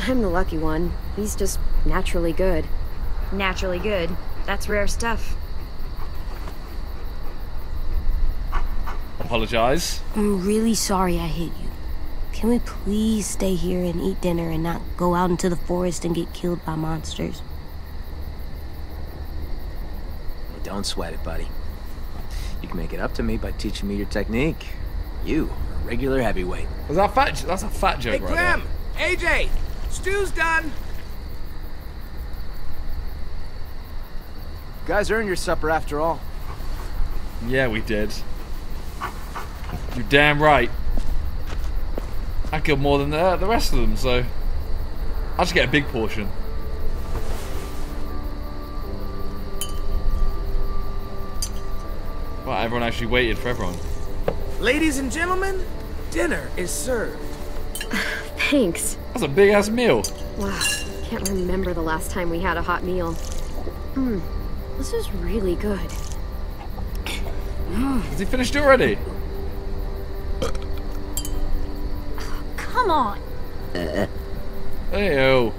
I'm the lucky one. He's just naturally good. Naturally good. That's rare stuff. Apologize. I'm really sorry I hit you. Can we please stay here and eat dinner and not go out into the forest and get killed by monsters? Don't sweat it, buddy. You can make it up to me by teaching me your technique. You, a regular heavyweight. Was that fat? That's a fat joke Hey, right Clem! AJ! Stew's done! You guys earned your supper after all. Yeah, we did. You're damn right. I killed more than the, uh, the rest of them, so I'll just get a big portion. Well, everyone actually waited for everyone. Ladies and gentlemen, dinner is served. *sighs* Thanks. That's a big ass meal. Wow. Can't remember the last time we had a hot meal. Mmm. This is really good. Has he finished it already? Come on. Hey, oh.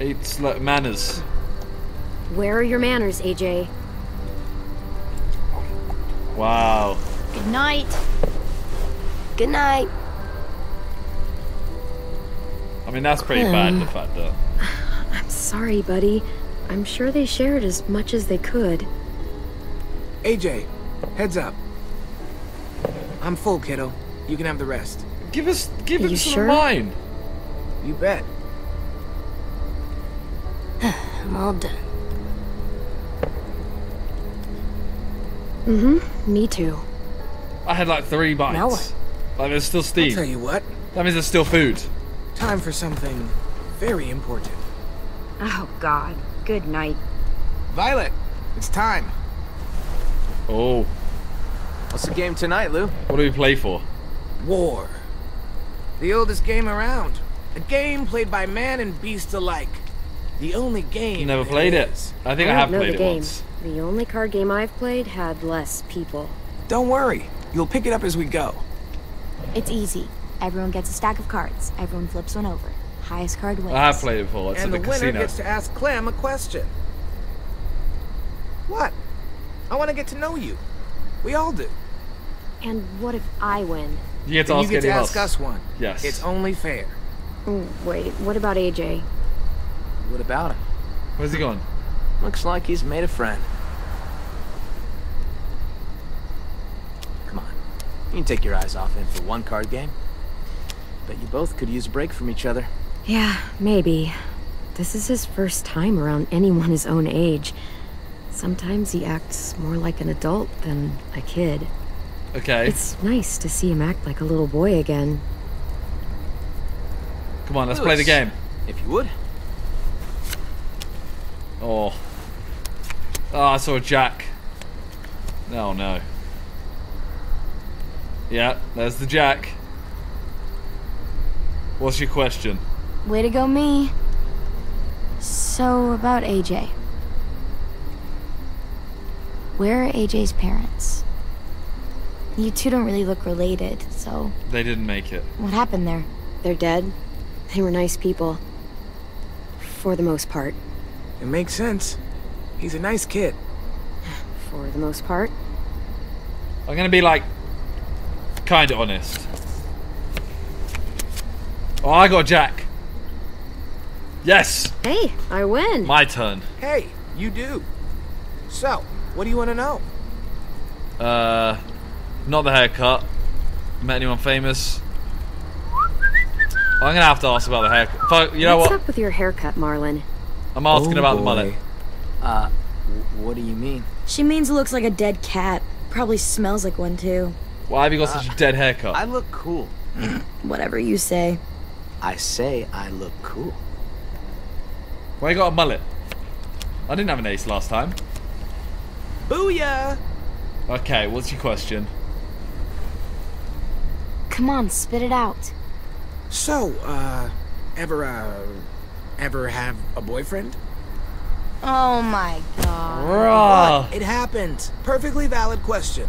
Eight slut manners. Where are your manners, AJ? Wow. Good night. Good night. I mean, that's pretty bad, the fact that. *sighs* I'm sorry, buddy. I'm sure they shared as much as they could. AJ, heads up. I'm full, kiddo. You can have the rest. Give us, give Are him some sure? of mine. You bet. *sighs* I'm all done. Mm-hmm. Me too. I had like three bites. Now what? Like, there's still I'll tell you what. That means there's still food. Time for something very important. Oh, God. Good night. Violet, it's time. Oh. What's the game tonight, Lou? What do we play for? War. The oldest game around. A game played by man and beast alike. The only game. You never played it. is. I think I, don't have know played the it game. once. The only card game I've played had less people. Don't worry. You'll pick it up as we go. It's easy. Everyone gets a stack of cards. Everyone flips one over. Highest card wins. I have played it before. It's and at the the winner casino. gets to ask Clem a question. What? I want to get to know you. We all do. And what if I win? You get to ask you get to ask us one. Yes. It's only fair. Wait, what about AJ? What about him? Where's he going? Looks like he's made a friend. Come on. You can take your eyes off him for one card game. Bet you both could use a break from each other. Yeah, maybe. This is his first time around anyone his own age. Sometimes he acts more like an adult than a kid. Okay. It's nice to see him act like a little boy again. Come on, let's play the game. If you would. Oh. Oh, I saw a jack. No, no. Yeah, there's the jack. What's your question? Way to go, me. So, about AJ. Where are AJ's parents? You two don't really look related, so They didn't make it. what happened there? They're dead. They were nice people. For the most part. It makes sense. He's a nice kid. For the most part. I'm gonna be like, kinda honest. Oh, I got Jack. Yes, Hey, I win. my turn. Hey, you do. So, what do you want to know? Uh, not the haircut. Met anyone famous? I'm gonna have to ask about the haircut. Fuck, you know What's what? up with your haircut, Marlon? I'm asking Oh, about the mullet. Uh, what do you mean? She means it looks like a dead cat. Probably smells like one too. Why have you got such a dead haircut? I look cool. *clears throat* Whatever you say. I say I look cool. Why you got a mullet? I didn't have an ace last time. Booyah! Okay, what's your question? Come on, spit it out. So, uh, ever, uh, ever have a boyfriend? Oh my god. Bruh. What? It happened. Perfectly valid question.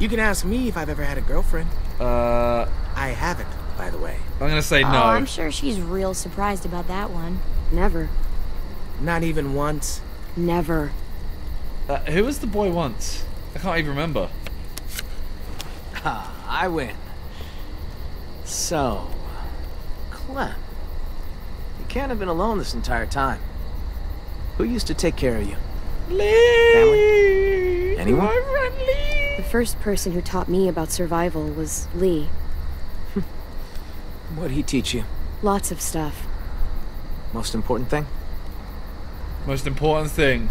You can ask me if I've ever had a girlfriend. Uh, I haven't, by the way. I'm gonna say Oh, no. I'm sure she's real surprised about that one. Never. Not even once. Never. Uh, who was the boy once? I can't even remember. Ha, *laughs* I win. So, Clem, you can't have been alone this entire time. Who used to take care of you? Family? Anyone? The first person who taught me about survival was Lee. *laughs* What'd he teach you? Lots of stuff. Most important thing? Most important thing.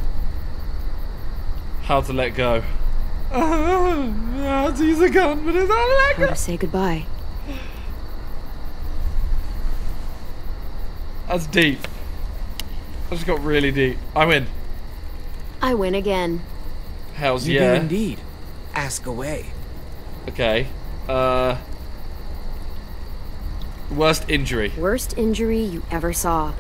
How to let go. *laughs* how to use a gun, but it's not let How to say goodbye. That's deep. I just got really deep. I win. I win again. Hells You yeah. do indeed. Ask away. Okay. Uh. Worst injury. Worst injury you ever saw.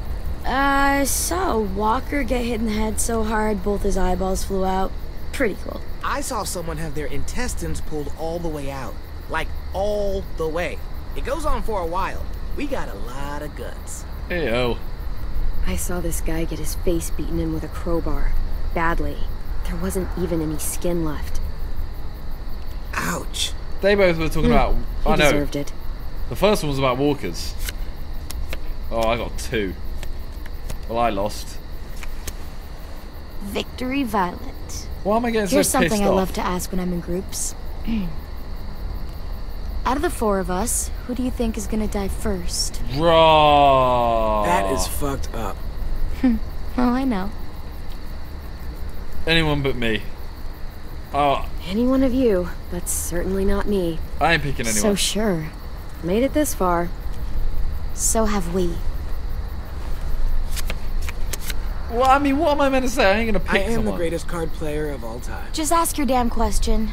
I saw a walker get hit in the head so hard both his eyeballs flew out. Pretty cool. I saw someone have their intestines pulled all the way out. Like, all the way. It goes on for a while. We got a lot of guts. Ew. I saw this guy get his face beaten in with a crowbar. Badly. There wasn't even any skin left. Ouch. They both were talking Hmm, about. He I know. deserved it. The first one was about walkers. Oh, I got two. Well, I lost. Victory Violet. Why am I getting Here's so pissed off? Here's something I love to ask when I'm in groups. *clears throat* Out of the four of us, who do you think is gonna die first? Raw. That is fucked up. Oh, I know. anyone but me. Oh, Any one of you. That's certainly not me. I ain't picking anyone. So sure. Made it this far. So have we. well, I mean, what am I meant to say? I ain't gonna pick I pick am the greatest card player of all time. Just ask your damn question.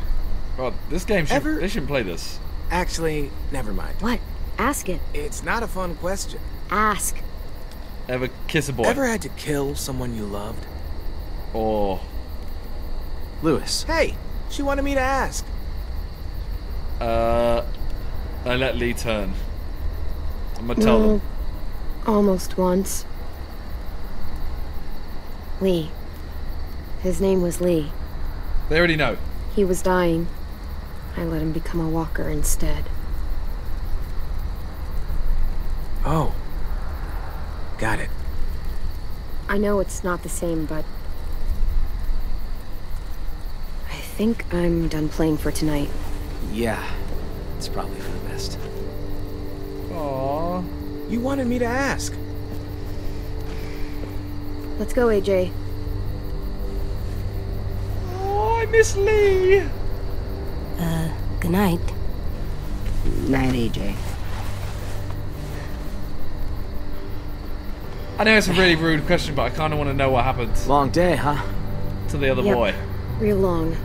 God, this game should. Ever- They shouldn't play this. Actually, never mind. What? Ask it. It's not a fun question. Ask. Ever kiss a boy? Ever had to kill someone you loved? Or Louis. Hey, she wanted me to ask. uh, I let Lee turn. I'm gonna tell them. Almost once. Lee. His name was Lee. They already know. He was dying. I let him become a walker instead. Oh. Got it. I know it's not the same, but. I think I'm done playing for tonight. Yeah, it's probably for the best. Aww. You wanted me to ask. Let's go, AJ. Oh, I miss Lee. Uh, good night. Night, AJ. I know it's a really rude question, but I kind of want to know what happened Long day, huh? to the other Yep. boy. Real long.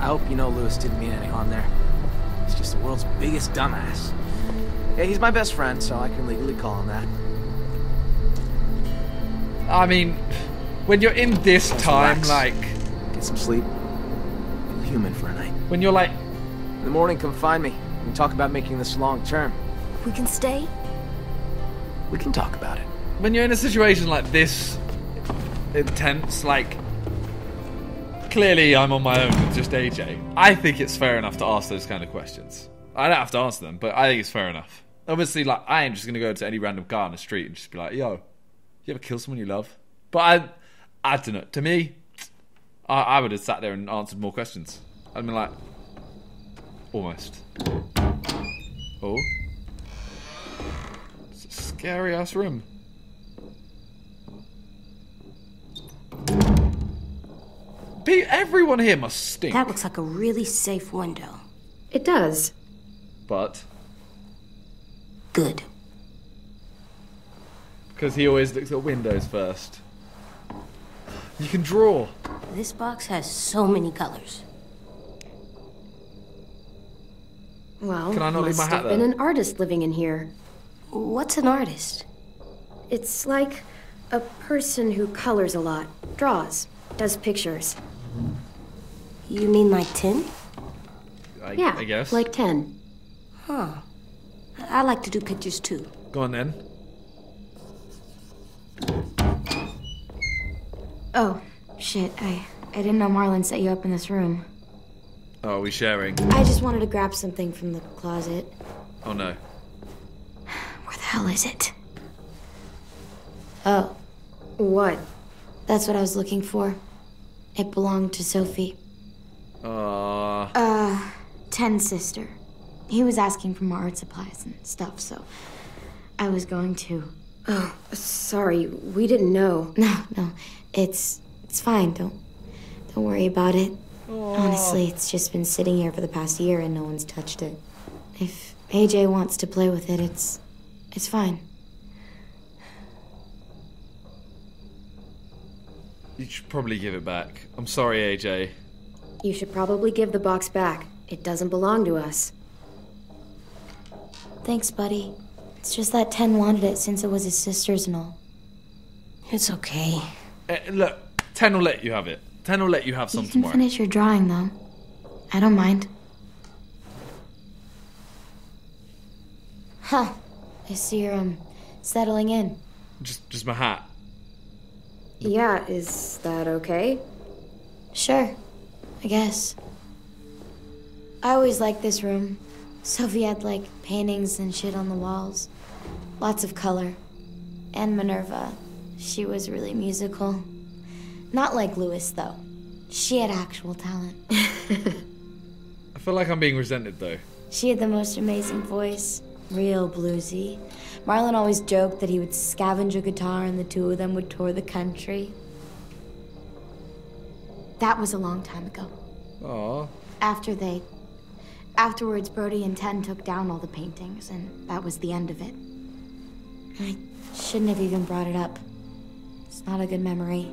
I hope you know Louis didn't mean any harm there. He's just the world's biggest dumbass. Yeah, he's my best friend, so I can legally call him that. I mean, when you're in this Just time, relax. like Get some sleep. Be human for a night. when you're like, In the morning, come find me. We can talk about making this long term. We can stay? We can talk about it. when you're in a situation like this intense, like clearly I'm on my own with just AJ. I think it's fair enough to ask those kind of questions. I don't have to answer them, but I think it's fair enough. Obviously, like I ain't just gonna go to any random car on the street and just be like, "Yo, you ever kill someone you love?" But I, I don't know. To me, I, I would have sat there and answered more questions. I'd been like, almost. Oh, it's a scary ass room. Be everyone here must stink. That looks like a really safe window. It does. But Good. because he always looks at windows first. You can draw. This box has so many colors. Well, Can I not leave must my hat have been there? an artist living in here. What's an artist? It's like a person who colors a lot, draws, does pictures. You mean like Tenn? I, yeah, I guess. like Tenn. Huh. I like to do pictures too. Go on then. Oh, shit. I, I didn't know Marlon set you up in this room. Oh, are we sharing? I just wanted to grab something from the closet. Oh no. Where the hell is it? Oh. What? That's what I was looking for. It belonged to Sophie. Uh, Uh, Tenn's sister. He was asking for more art supplies and stuff, so I was going to. Oh, sorry. We didn't know. *laughs* No, no. It's it's fine. Don't don't worry about it. Honestly, it's just been sitting here for the past year and no one's touched it. If AJ wants to play with it, it's it's fine. you should probably give it back. I'm sorry, AJ. You should probably give the box back. It doesn't belong to us. Thanks, buddy. It's just that Tenn wanted it since it was his sister's and all. It's okay. Eh, look, Tenn will let you have it. Tenn will let you have some You can tomorrow. finish your drawing though. I don't mind. Huh. I see you're um settling in. Just, just my hat. Yeah, is that okay? Sure. I guess. I always liked this room. Sophie had like paintings and shit on the walls. Lots of color. And Minerva. She was really musical. Not like Louis, though. She had actual talent. *laughs* I feel like I'm being resented though. She had the most amazing voice. Real bluesy. Marlon always joked that he would scavenge a guitar and the two of them would tour the country. That was a long time ago. Aw. After they. Afterwards, Brody and Tenn took down all the paintings, and that was the end of it. I shouldn't have even brought it up. It's not a good memory.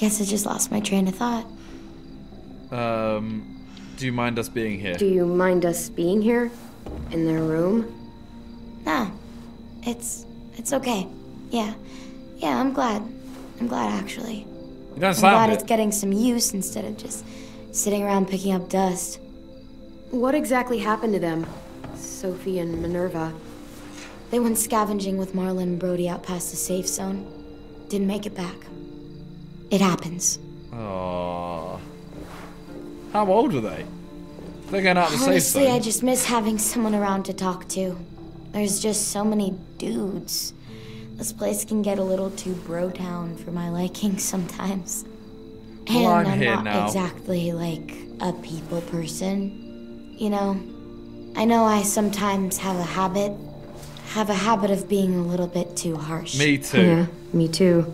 Guess I just lost my train of thought. Um, do you mind us being here? Do you mind us being here? In their room? Nah, it's it's okay. Yeah, yeah, I'm glad. I'm glad actually. You don't I'm glad it. it's getting some use instead of just sitting around picking up dust. What exactly happened to them? Sophie and Minerva. They went scavenging with Marlon and Brody out past the safe zone. Didn't make it back. It happens. Aww. How old are they? They're going out of the safe Honestly. I just miss having someone around to talk to. There's just so many dudes. This place can get a little too bro town for my liking *laughs* sometimes. Well, and I'm I'm here not now. exactly like a people person. You know, I know I sometimes have a habit, have a habit of being a little bit too harsh. Me too. Yeah, me too.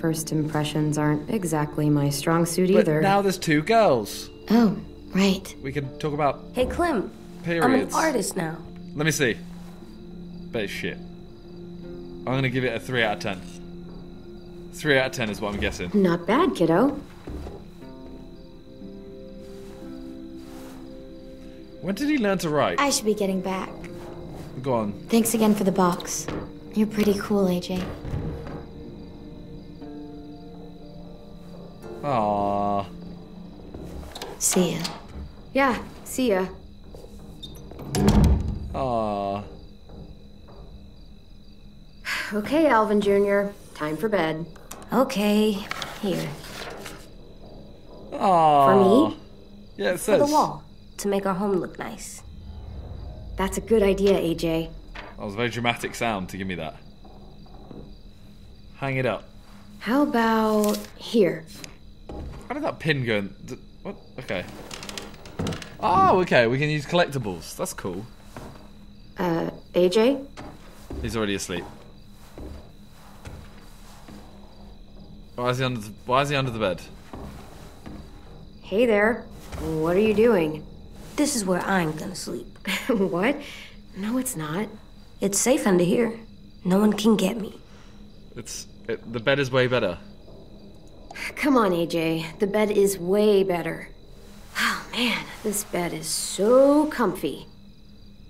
First impressions aren't exactly my strong suit But either. now there's two girls. Oh, right. We can talk about Hey, Clem. periods. I'm an artist now. Let me see. Bet it's shit. I'm gonna give it a 3 out of 10. 3 out of 10 is what I'm guessing. Not bad, kiddo. When did he learn to write? I should be getting back. Go on. Thanks again for the box. You're pretty cool, AJ. Aww. See ya. Yeah, see ya. Aww. Okay, Alvin Jr., time for bed. Okay, here. Aww. For me? Yeah, it says. For the wall, to make our home look nice. That's a good idea, AJ. That was a very dramatic sound to give me that. Hang it up. How about here? How did that pin go in? d- What? Okay. Oh, okay. We can use collectibles. That's cool. Uh, AJ? He's already asleep. Why is he under the, Why is he under the bed? Hey there. What are you doing? This is where I'm gonna sleep. *laughs* what? No, it's not. It's safe under here. No one can get me. It's it, the bed is way better. Come on, AJ. The bed is way better. Oh, man. This bed is so comfy.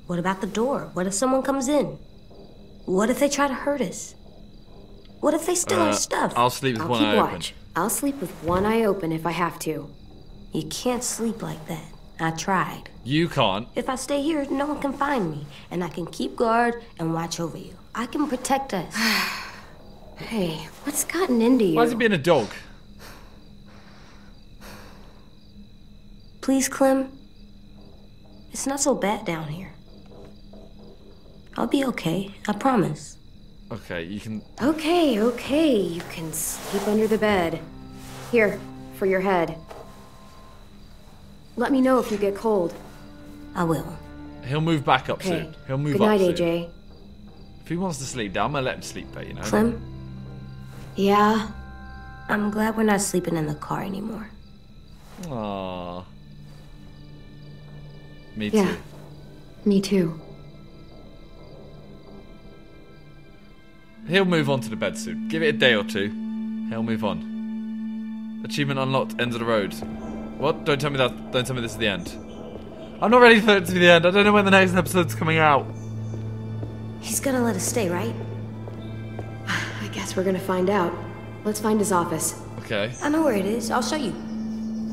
What about the door? What if someone comes in? What if they try to hurt us? What if they steal Uh, our stuff? I'll sleep with I'll one keep eye watch. I'll sleep with one eye open if I have to. You can't sleep like that. I tried. You can't. If I stay here, no one can find me, and I can keep guard and watch over you. I can protect us. *sighs* Hey, what's gotten into you? Why is he being a dog? Please, Clem. It's not so bad down here. I'll be okay. I promise. Okay, you can. Okay, okay. You can sleep under the bed. Here, for your head. Let me know if you get cold. I will. He'll move back up Okay. soon. He'll move Good up night, soon. AJ. If he wants to sleep down, I'm gonna let him sleep there. You know. Clem, Yeah? I'm glad we're not sleeping in the car anymore. Aww. Me Yeah. too. Me too. He'll move on to the bed soon. Give it a day or two. He'll move on. Achievement unlocked. End of the road. What? Don't tell me that. Don't tell me this is the end. I'm not ready for it to be the end. I don't know when the next episode's coming out. He's gonna let us stay, right? *sighs* I guess we're gonna find out. Let's find his office. Okay. I know where it is. I'll show you.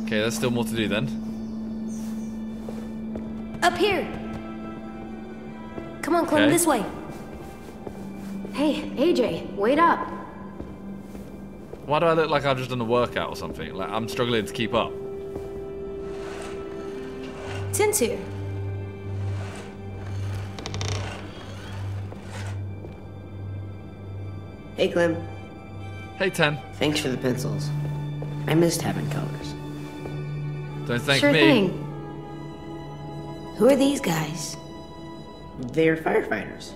Okay, there's still more to do then. Up here. Come on, Clem, Okay. this way. Hey, AJ, wait up. Why do I look like I've just done a workout or something? Like I'm struggling to keep up. Tenn's here. Hey, Clem. Hey, Tenn. Thanks for the pencils. I missed having colors. Don't thank sure me. thing. Who are these guys? They're firefighters.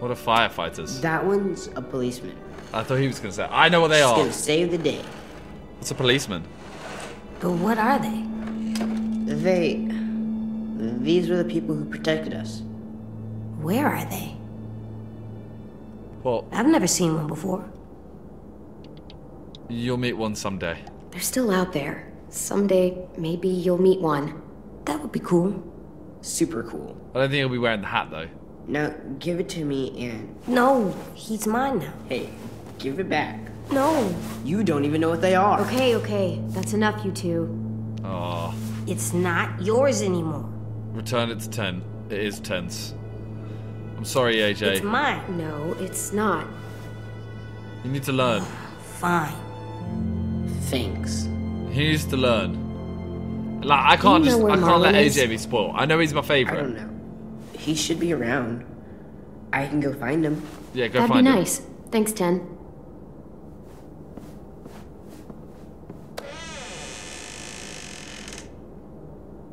What are firefighters? That one's a policeman. I thought he was gonna say. I know what they He's are. gonna save the day. It's a policeman. But what are they? They. These were the people who protected us. Where are they? Well, I've never seen one before. you'll meet one someday. They're still out there. Someday, maybe you'll meet one. That would be cool. Super cool. I don't think he'll be wearing the hat though. No, give it to me and. No, he's mine now. Hey, give it back. No. You don't even know what they are. Okay, okay. That's enough, you two. Oh, It's not yours anymore. return it to Tenn. It is Tenn's. I'm sorry, AJ. It's mine. No, it's not. You need to learn. Fine. Thanks. He needs to learn. Like I can't just I can't let Marlon is? AJ be spoiled. I know he's my favorite. I favorite. don't know. He should be around. I can go find him. Yeah, go That'd be find him. nice. Thanks, Tenn.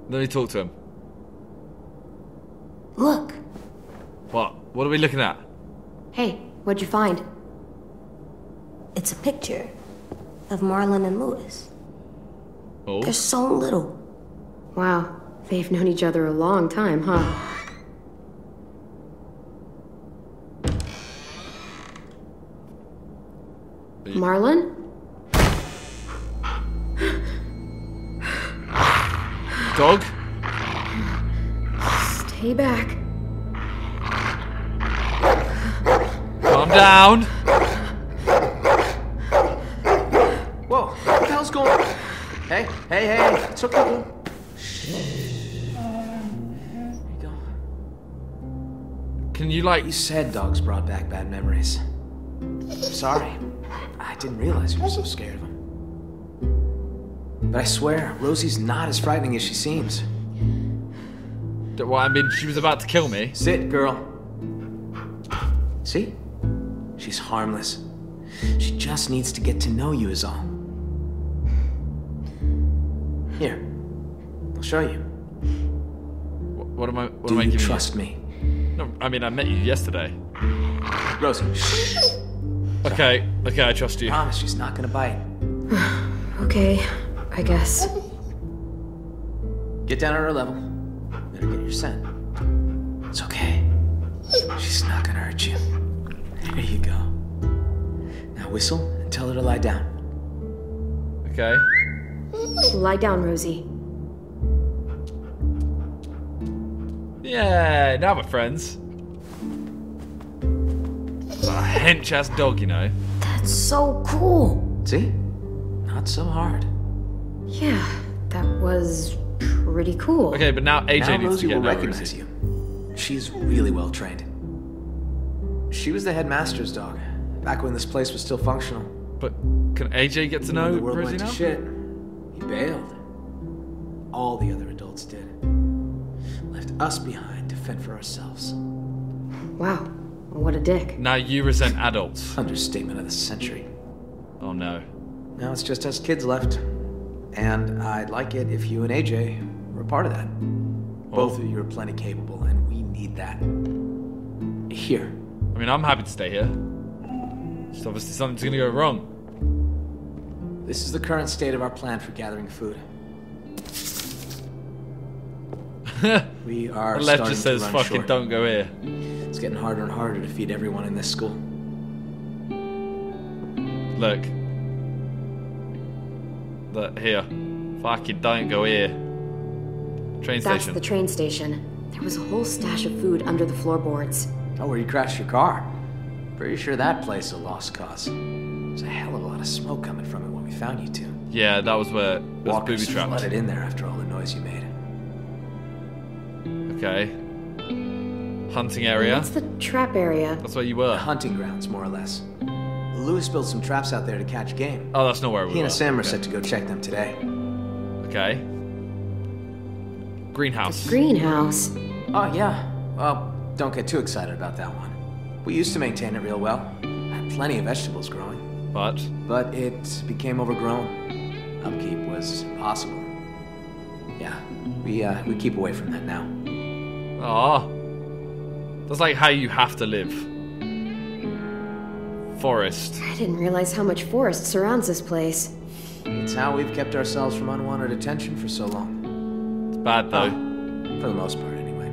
Let me talk to him. Look. What? What are we looking at? Hey, what'd you find? It's a picture of Marlon and Louis. Oh. They're so little. Wow, they've known each other a long time, huh? Marlon? Dog? Stay back. Calm down. Whoa, what the hell's going on? Hey, hey, hey, it's okay. Can you like You said dogs brought back bad memories. Sorry. I didn't realize you were so scared of them. But I swear, Rosie's not as frightening as she seems. Well, I mean, she was about to kill me. Sit, girl. See? She's harmless. She just needs to get to know you is all. Here. I'll show you. What, what am I? What Do am I you giving trust me? No, I mean, I met you yesterday. Rosie, shh. Okay, okay, I trust you. I Promise she's not gonna bite. *sighs* Okay, I guess. Get down on her level. Better get your scent. It's okay. She's not gonna hurt you. There you go. Now whistle and tell her to lie down. Okay. Lie down, Rosie. Yeah, now we're friends. It's a hench ass dog, you know. That's so cool. See? Not so hard. Yeah, that was pretty cool. Okay, but now AJ now needs Rosie to get will to know recognize Rosie. you. She's really well trained. She was the headmaster's dog back when this place was still functional. But can AJ get to When know the world Rosie went to shit, he bailed. All the other adults did. Left us behind to fend for ourselves. Wow, what a dick. Now you resent adults. Understatement of the century. Oh no. Now it's just us kids left. And I'd like it if you and AJ were a part of that. Both of you are plenty capable, and we need that. Here. I mean, I'm happy to stay here. Just obviously something's gonna go wrong. This is the current state of our plan for gathering food. *laughs* we are The left starting just to says run fucking short. don't go here. It's getting harder and harder to feed everyone in this school. Look. Look, here. Fucking don't go here. Train That's station. the train station. There was a whole stash of food under the floorboards. Oh, where you crashed your car? Pretty sure that place is a lost cause. There's a hell of a lot of smoke coming from it when we found you two. yeah, that was where it was Walkers booby trapped. flooded in there after all the noise you made. Okay. Hunting area. That's the trap area? That's where you were. Hunting grounds, more or less. Louis built some traps out there to catch game. Oh, that's not where we He were. and Sam are Okay. set to go check them today. Okay. Greenhouse. The Greenhouse. Oh, yeah. Well, don't get too excited about that one. We used to maintain it real well. Had plenty of vegetables growing. But? But it became overgrown. Upkeep was impossible. Yeah, we, uh, we keep away from that now. Ah. That's like how you have to live. Forest. I didn't realize how much forest surrounds this place. It's how we've kept ourselves from unwanted attention for so long. It's bad though. For the most part, anyway.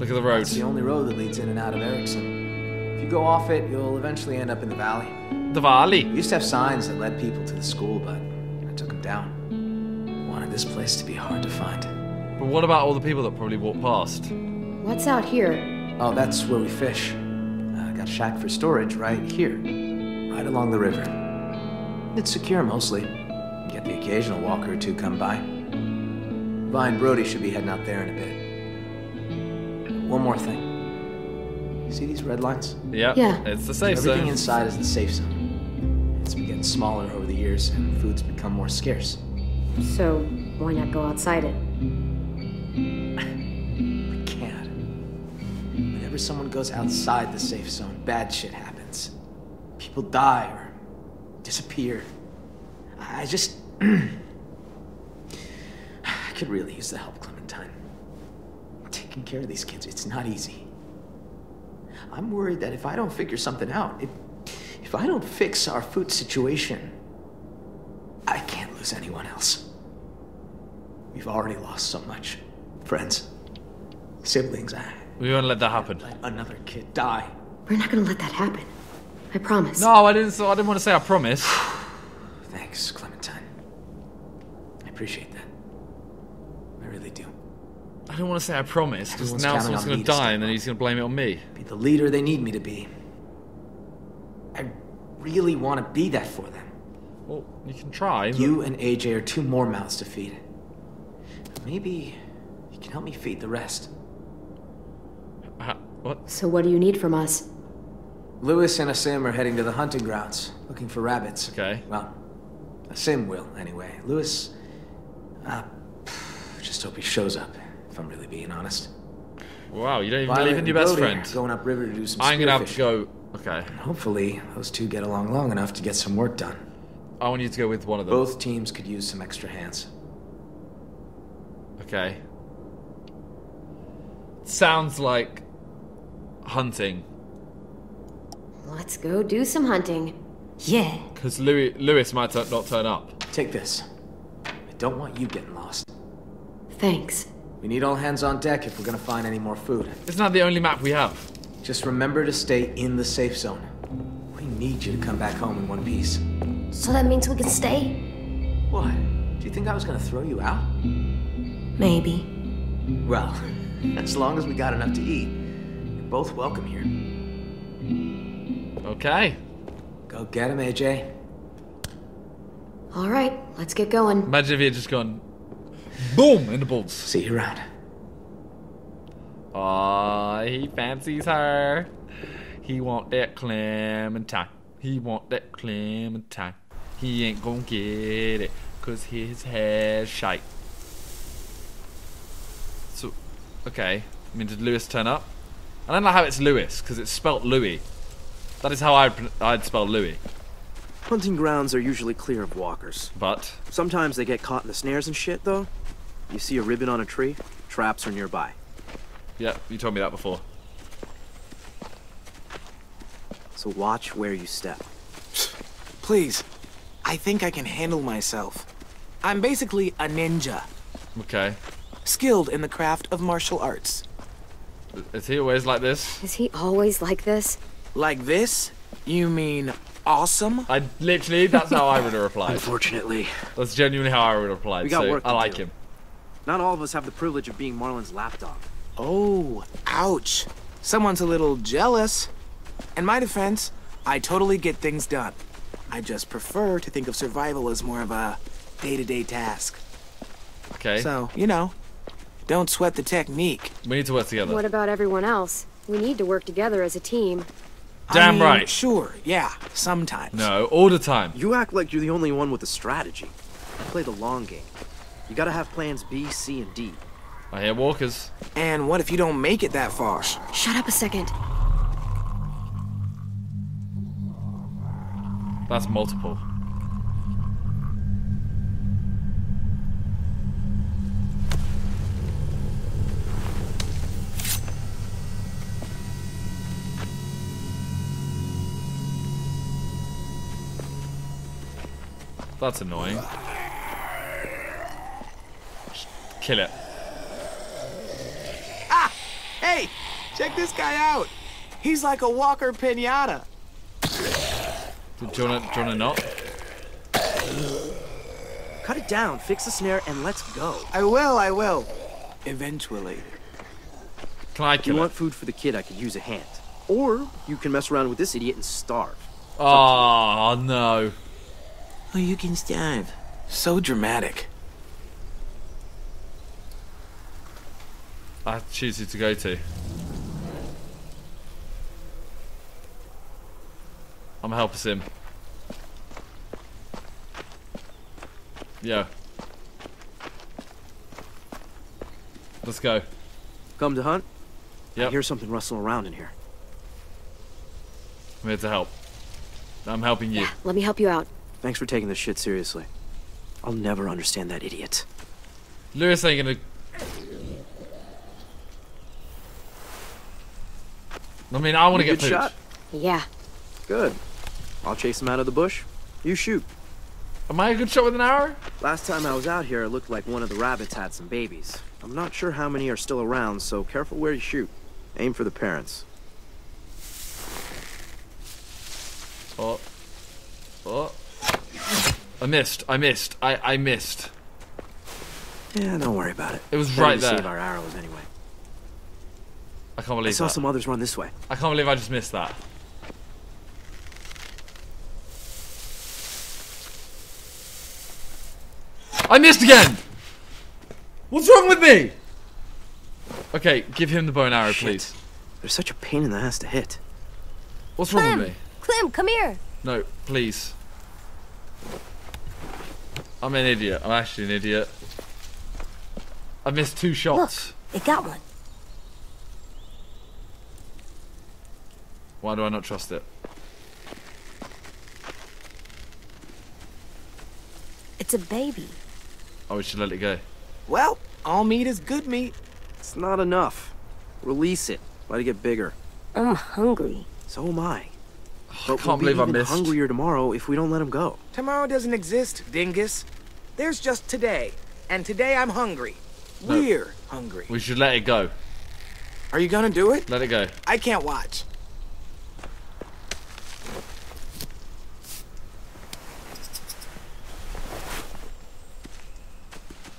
Look at the road. It's the only road that leads in and out of Ericson. If you go off it, you'll eventually end up in the valley. The valley. We used to have signs that led people to the school, but I took them down. Wanted this place to be hard to find. But what about all the people that probably walk past? What's out here? Oh, that's where we fish. Uh, got a shack for storage right here, right along the river. It's secure mostly. Get the occasional walker or two come by. Vi and Brody should be heading out there in a bit. One more thing. You see these red lines? Yep. Yeah. It's the safe Everything zone. Everything inside is the safe zone. It's been getting smaller over the years, and food's become more scarce. So, why not go outside it? Someone goes outside the safe zone, bad shit happens. People die or disappear. I just. *clears throat* I could really use the help, Clementine. Taking care of these kids, it's not easy. I'm worried that if I don't figure something out, if, if I don't fix our food situation, I can't lose anyone else. We've already lost so much. Friends, siblings, I We won't let that happen. let another kid die. We're not gonna let that happen. I promise. No, I didn't. I didn't want to say I promise. *sighs* Thanks, Clementine. I appreciate that. I really do. I don't want to say I promise because now counting someone's gonna to die and then he's going to blame it on me. Be the leader they need me to be. I really want to be that for them. Well, you can try. but- You and AJ are two more mouths to feed. Maybe you can help me feed the rest. Ha- what? So, what do you need from us? Louis and Aasim are heading to the hunting grounds, looking for rabbits. Okay. Well, Aasim will, anyway. Louis, uh, just hope he shows up, if I'm really being honest. Wow, you don't even Violet believe in and your best Brody friend. Going up river to do some I'm gonna have to spearfishing. go. Okay. Hopefully, those two get along long enough to get some work done. I want you to go with one of them. Both teams could use some extra hands. Okay. Sounds like hunting. Let's go do some hunting. Yeah. Because Louis, Lewis might t- not turn up. Take this. I don't want you getting lost. Thanks. We need all hands on deck if we're gonna find any more food. Isn't that the only map we have? Just remember to stay in the safe zone. We need you to come back home in one piece. So that means we can stay? What? Do you think I was gonna throw you out? Maybe. Well, *laughs* as long as we got enough to eat, you're both welcome here. Okay. Go get him, AJ. All right, let's get going. Imagine if he had just gone boom in the balls. See you around. Aw, he fancies her. He want that clementine. He want that clementine. He ain't gonna get it, cause his hair's shite. So, okay. I mean, did Louis turn up? I don't know how it's Lewis, because it's spelt Louis. That is how I'd, I'd spell Louis. Hunting grounds are usually clear of walkers. But, Sometimes they get caught in the snares and shit, though. You see a ribbon on a tree, traps are nearby. yeah, you told me that before. So watch where you step. *sighs* Please, I think I can handle myself. I'm basically a ninja, Okay. skilled in the craft of martial arts. Is he always like this? Is he always like this? Like this? You mean awesome? I literally, that's how I would have replied. Unfortunately, That's genuinely how I would have replied. We got so work to I like do. him. not all of us have the privilege of being Marlon's lapdog. Oh, ouch. Someone's a little jealous. In my defense, I totally get things done. I just prefer to think of survival as more of a day to day task. Okay. So, you know, don't sweat the technique. we need to work together. What about everyone else? We need to work together as a team. Damn I mean, right. Sure, yeah, sometimes. No, all the time. You act like you're the only one with a strategy. You play the long game. You gotta have plans B, C, and D. I hear walkers. And what if you don't make it that far? Shut up a second. That's multiple. That's annoying. Kill it. Ah! Hey, check this guy out. He's like a walker pinata. Do you wanna, do you wanna not? Cut it down, fix the snare, and let's go. I will, I will. Eventually. Can I If kill you it? want food for the kid, I could use a hand. Or you can mess around with this idiot and starve. Oh no. Oh, you can starve. So dramatic. I choose who to go to. I'm helping him. Yeah. Let's go. Come to hunt? Yeah. I hear something rustling around in here. I'm here to help. I'm helping you. Let me help you out. Thanks for taking this shit seriously. I'll never understand that idiot. Louis ain't gonna. I mean, I want to You get good shot? Yeah. Good. I'll chase him out of the bush. You shoot. Am I a good shot with an arrow? Last time I was out here, it looked like one of the rabbits had some babies. I'm not sure how many are still around, so careful where you shoot. Aim for the parents. Oh. Oh. I missed. I missed. I, I missed. Yeah, don't worry about it. It was Better right to there. Save our arrows anyway. I can't believe I saw that. some others run this way. I can't believe I just missed that. I missed again! What's wrong with me? Okay, give him the bow and arrow, please. They're such a pain in the ass to hit. What's wrong with me? Clem, come here. No, please. I'm an idiot. I'm actually an idiot. I missed two shots. It got one. Why do I not trust it? It's a baby. Oh, we should let it go. Well, all meat is good meat. It's not enough. Release it. Let it get bigger. I'm hungry. So am I. *sighs* But can't we'll be believe I even missed. hungrier tomorrow if we don't let him go. Tomorrow doesn't exist, dingus. There's just today. And today I'm hungry. No. We're hungry. We should let it go. Are you gonna do it? Let it go. I can't watch.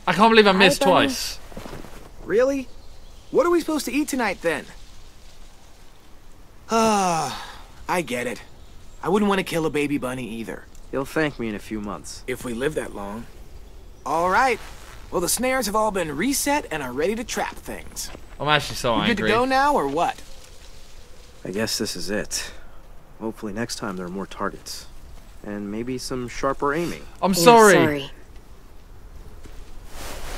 I can't believe I missed Bunny. twice. Really? What are we supposed to eat tonight then? *sighs* Ah, I get it. I wouldn't want to kill a baby bunny either. He'll thank me in a few months. If we live that long. All right. Well, the snares have all been reset and are ready to trap things. I'm actually so you angry. good to go now or what? I guess this is it. Hopefully next time there are more targets. And maybe some sharper aiming. I'm sorry.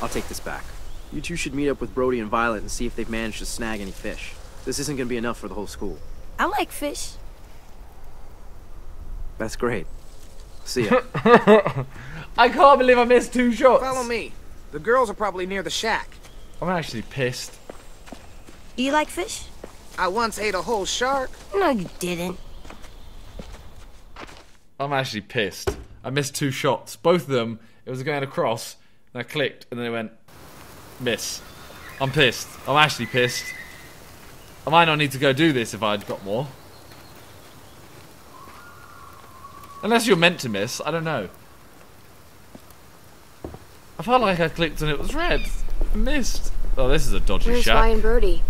I'll take this back. You two should meet up with Brody and Violet and see if they've managed to snag any fish. This isn't gonna be enough for the whole school. I like fish. That's great. See ya. *laughs* I can't believe I missed two shots. Follow me. The girls are probably near the shack. I'm actually pissed. Do you like fish? I once ate a whole shark. No, you didn't. I'm actually pissed. I missed two shots. Both of them, it was going across, and I clicked, and then it went miss. I'm pissed. I'm actually pissed. I might not need to go do this if I'd got more. Unless you're meant to miss, I don't know. I felt like I clicked and it was red. I missed. Oh, this is a dodgy Where's shack. Ryan Birdie?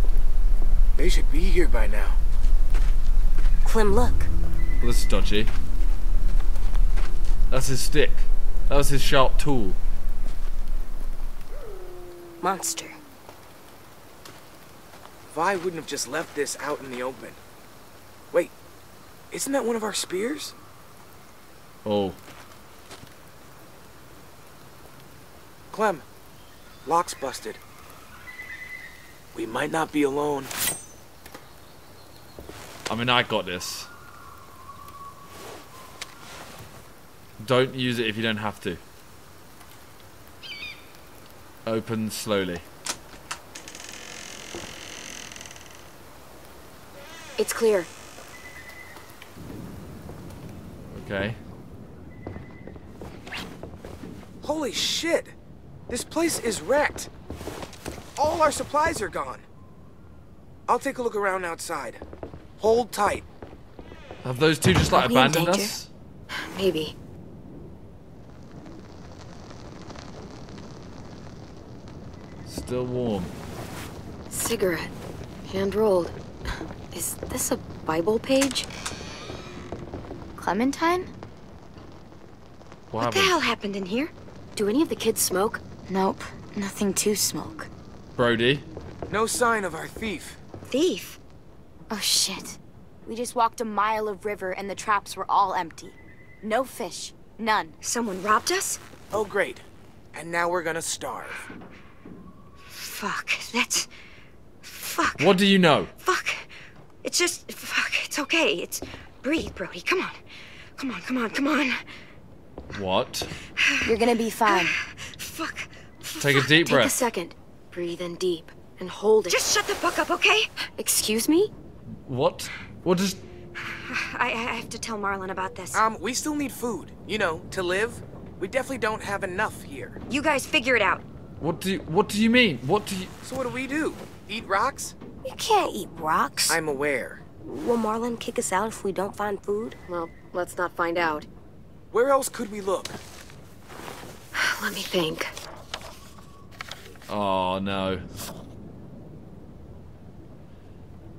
They should be here by now. Clem, look. Well, this is dodgy. That's his stick. That was his sharp tool. Monster. Vi wouldn't have just left this out in the open. Wait, isn't that one of our spears? Oh. Clem, lock's busted. We might not be alone. I mean, I got this. Don't use it if you don't have to. Open slowly. It's clear. Okay. Holy shit! This place is wrecked. All our supplies are gone. I'll take a look around outside. Hold tight. Have those two just like Are we in abandoned us? *sighs* Maybe. Still warm. Cigarette. Hand rolled. Is this a Bible page? Clementine? What, What the hell happened in here? Do any of the kids smoke? Nope. Nothing to smoke. Brody. No sign of our thief. Thief? Oh shit. We just walked a mile of river and the traps were all empty. No fish. None. Someone robbed us? Oh, great. And now we're gonna starve. Fuck. That's. Fuck. What do you know? Fuck. It's just. Fuck. It's okay. It's. Breathe, Brody. Come on. Come on, come on, come on. What? You're gonna be fine. Fuck. Take a deep Take a second. Breathe in deep and hold it. Just shut the fuck up, okay? Excuse me? What? What does... I, I have to tell Marlon about this. Um, we still need food. You know, to live. We definitely don't have enough here. You guys figure it out. What do you... What do you mean? What do you... So what do we do? Eat rocks? You can't eat rocks. I'm aware. Will Marlon kick us out if we don't find food? Well, let's not find out. Where else could we look? Let me think. Oh, no.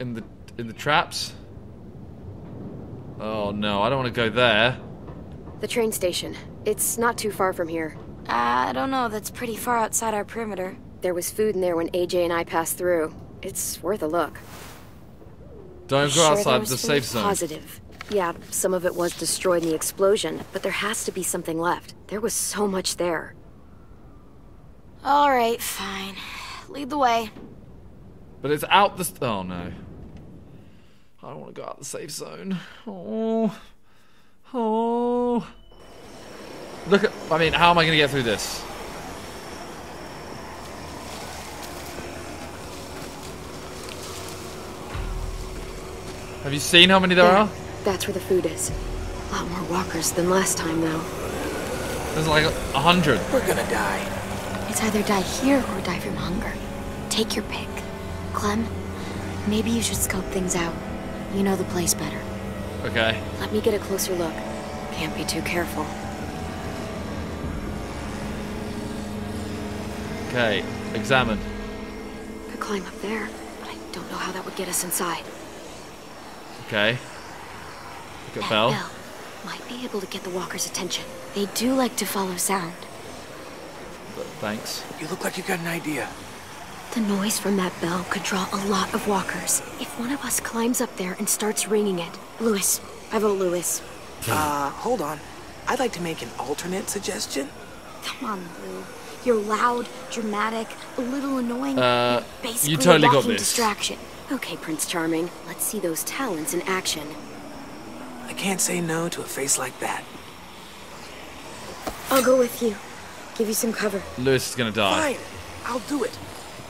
In the... In the traps? Oh, no. I don't want to go there. The train station. It's not too far from here. I don't know, that's pretty far outside our perimeter. There was food in there when AJ and I passed through. It's worth a look. Don't go Sure there outside was the food? safe zone. Positive. Yeah, some of it was destroyed in the explosion, but there has to be something left. There was so much there. Alright, fine. Lead the way. But it's out the... Oh, no. I don't want to go out the safe zone. Oh. Oh. Look at... I mean, how am I going to get through this? Have you seen how many there Yeah, are? That's where the food is. A lot more walkers than last time, though. There's like a hundred. We're gonna die. It's either die here or die from hunger. Take your pick. Clem, maybe you should scope things out. You know the place better. Okay. Let me get a closer look. Can't be too careful. Okay. Examine. Could climb up there, but I don't know how that would get us inside. Okay. Look at That Bell. bell might be able to get the walkers' attention. They do like to follow sound. Thanks. You look like you've got an idea. The noise from that bell could draw a lot of walkers. If one of us climbs up there and starts ringing it. Louis. I vote Louis. Uh, hold on. I'd like to make an alternate suggestion. Come on, Lou. You're loud, dramatic, a little annoying. Uh, Basically you totally a got walking this. distraction. Okay, Prince Charming. Let's see those talents in action. I can't say no to a face like that. I'll go with you. Give you some cover. Louis is gonna die. Fine, I'll do it.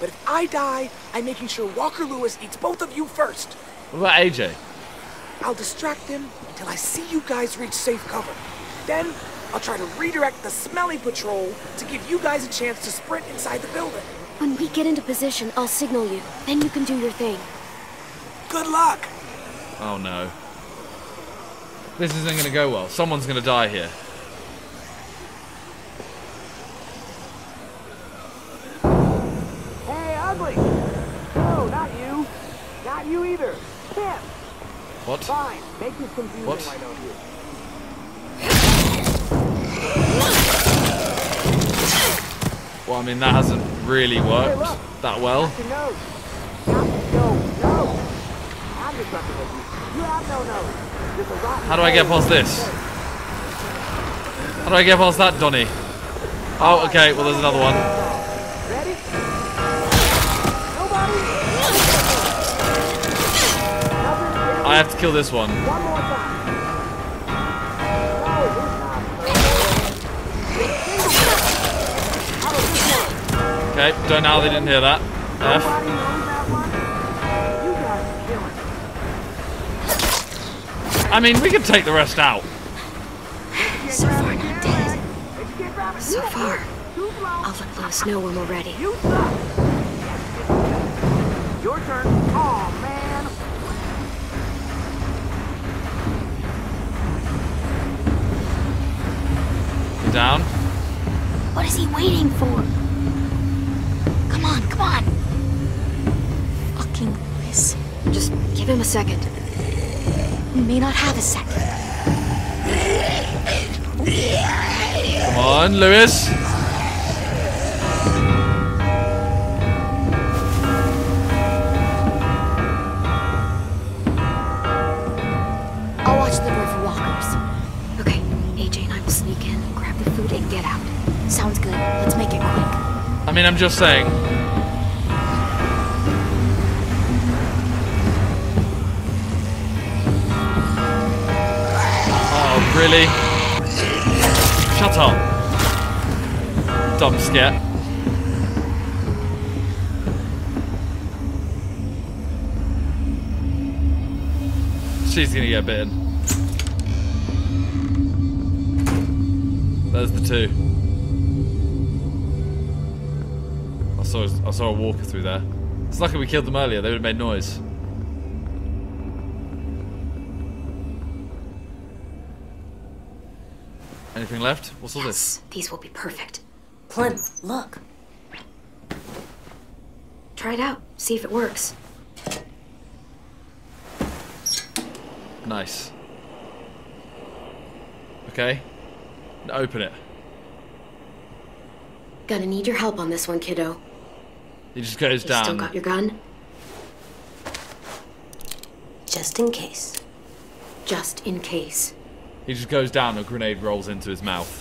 But if I die, I'm making sure Walker Louis eats both of you first. What about AJ? I'll distract him until I see you guys reach safe cover. Then, I'll try to redirect the smelly patrol to give you guys a chance to sprint inside the building. When we get into position, I'll signal you. Then you can do your thing. Good luck! Oh no. This isn't gonna go well. Someone's gonna die here. Hey, ugly! No, not you. Not you either. Can't. What? Fine. Make this confusing, What? why don't you? Well, I mean, that hasn't really worked that well. Not no, no. I'm just fucking with you. You have no nose. How do I get past this? How do I get past that, Donny? Oh, okay. Well, there's another one. I have to kill this one. Okay. Don't know how they didn't hear that. F. I mean, we could take the rest out. So far, not dead. So far. I'll let Louis know when we're ready. Your turn. Oh man. Down. What is he waiting for? Come on. come on. Fucking Louis. Just give him a second. We may not have a second. Come on, Louis. I'll watch the door for walkers. Okay, AJ and I will sneak in, grab the food, and get out. Sounds good. Let's make it quick. I mean, I'm just saying. Really? Shut up. Dumb scat. She's gonna get bitten. There's the two. I saw I saw a walker through there. It's lucky we killed them earlier. They would have made noise. Anything left? What's all this? These will be perfect. Clem, look. Try it out. See if it works. Nice. Okay. Now open it. Gonna need your help on this one, kiddo. He just goes You down. still got your gun? Just in case. Just in case. He just goes down. A grenade rolls into his mouth.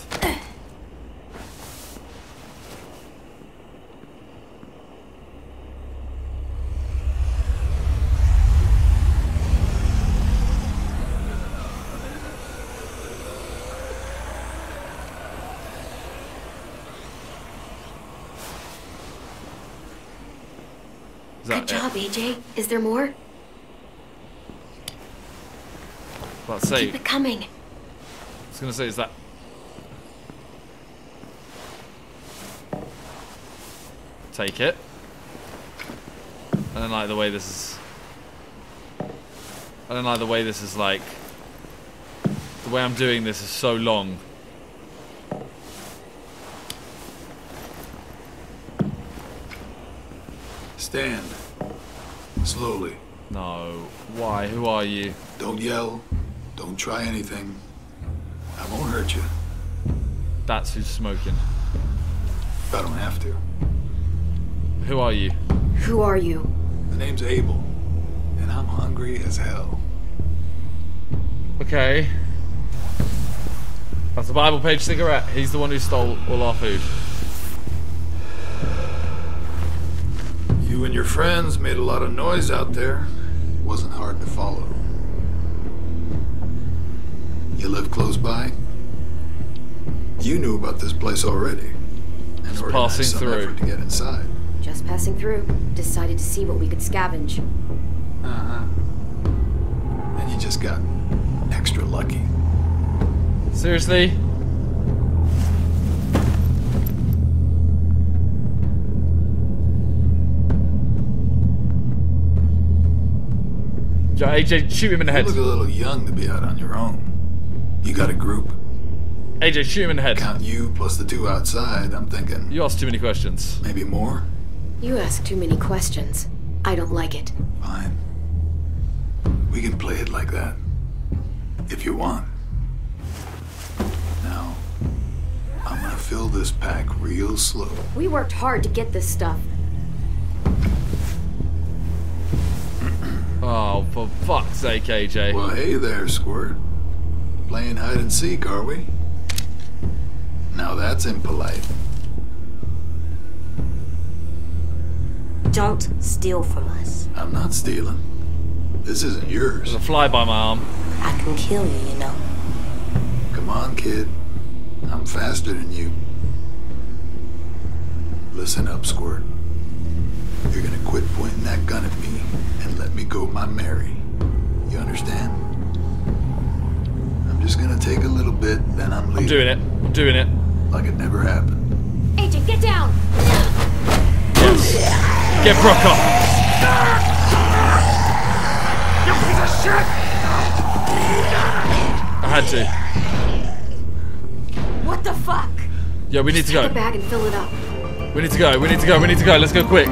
Good job, AJ. Is there more? Let's say. Keep it coming. I was gonna say, is that? Take it. I don't like the way this is. I don't like the way this is like. The way I'm doing this is so long. Stand. Slowly. No. Why? Who are you? Don't yell. Don't try anything. I won't hurt you. That's who's smoking. I don't have to. Who are you? Who are you? The name's Abel, and I'm hungry as hell. Okay. That's a Bible page cigarette. He's the one who stole all our food. You and your friends made a lot of noise out there. It wasn't hard to follow. You live close by? You knew about this place already. And Just organized passing some through. effort to get inside. Just passing through. Decided to see what we could scavenge. Uh-huh. And you just got extra lucky. Seriously? Jo- AJ, shoot him in the head. You look a little young to be out on your own. You got a group. AJ, shoot him in the head. Count you plus the two outside. I'm thinking You asked too many questions. maybe more. You ask too many questions. I don't like it. Fine. We can play it like that. If you want. Now, I'm gonna fill this pack real slow. We worked hard to get this stuff. *clears throat* Oh, for fuck's sake, AJ. Well, hey there, Squirt. Playing hide and seek, are we? Now that's impolite. Don't steal from us. I'm not stealing. This isn't yours. There's a fly by my arm. I can kill you, you know. Come on, kid. I'm faster than you. Listen up, Squirt. You're gonna quit pointing that gun at me and let me go my Mary. You understand? I'm just gonna take a little bit, then I'm leaving. I'm doing it. I'm doing it. Like it never happened. AJ, get down! Yes. Get Brock up. You piece of shit! I had to. What the fuck? Yeah, we need to Take go. a bag and fill it up. We need to go. We need to go. We need to go. Let's go quick.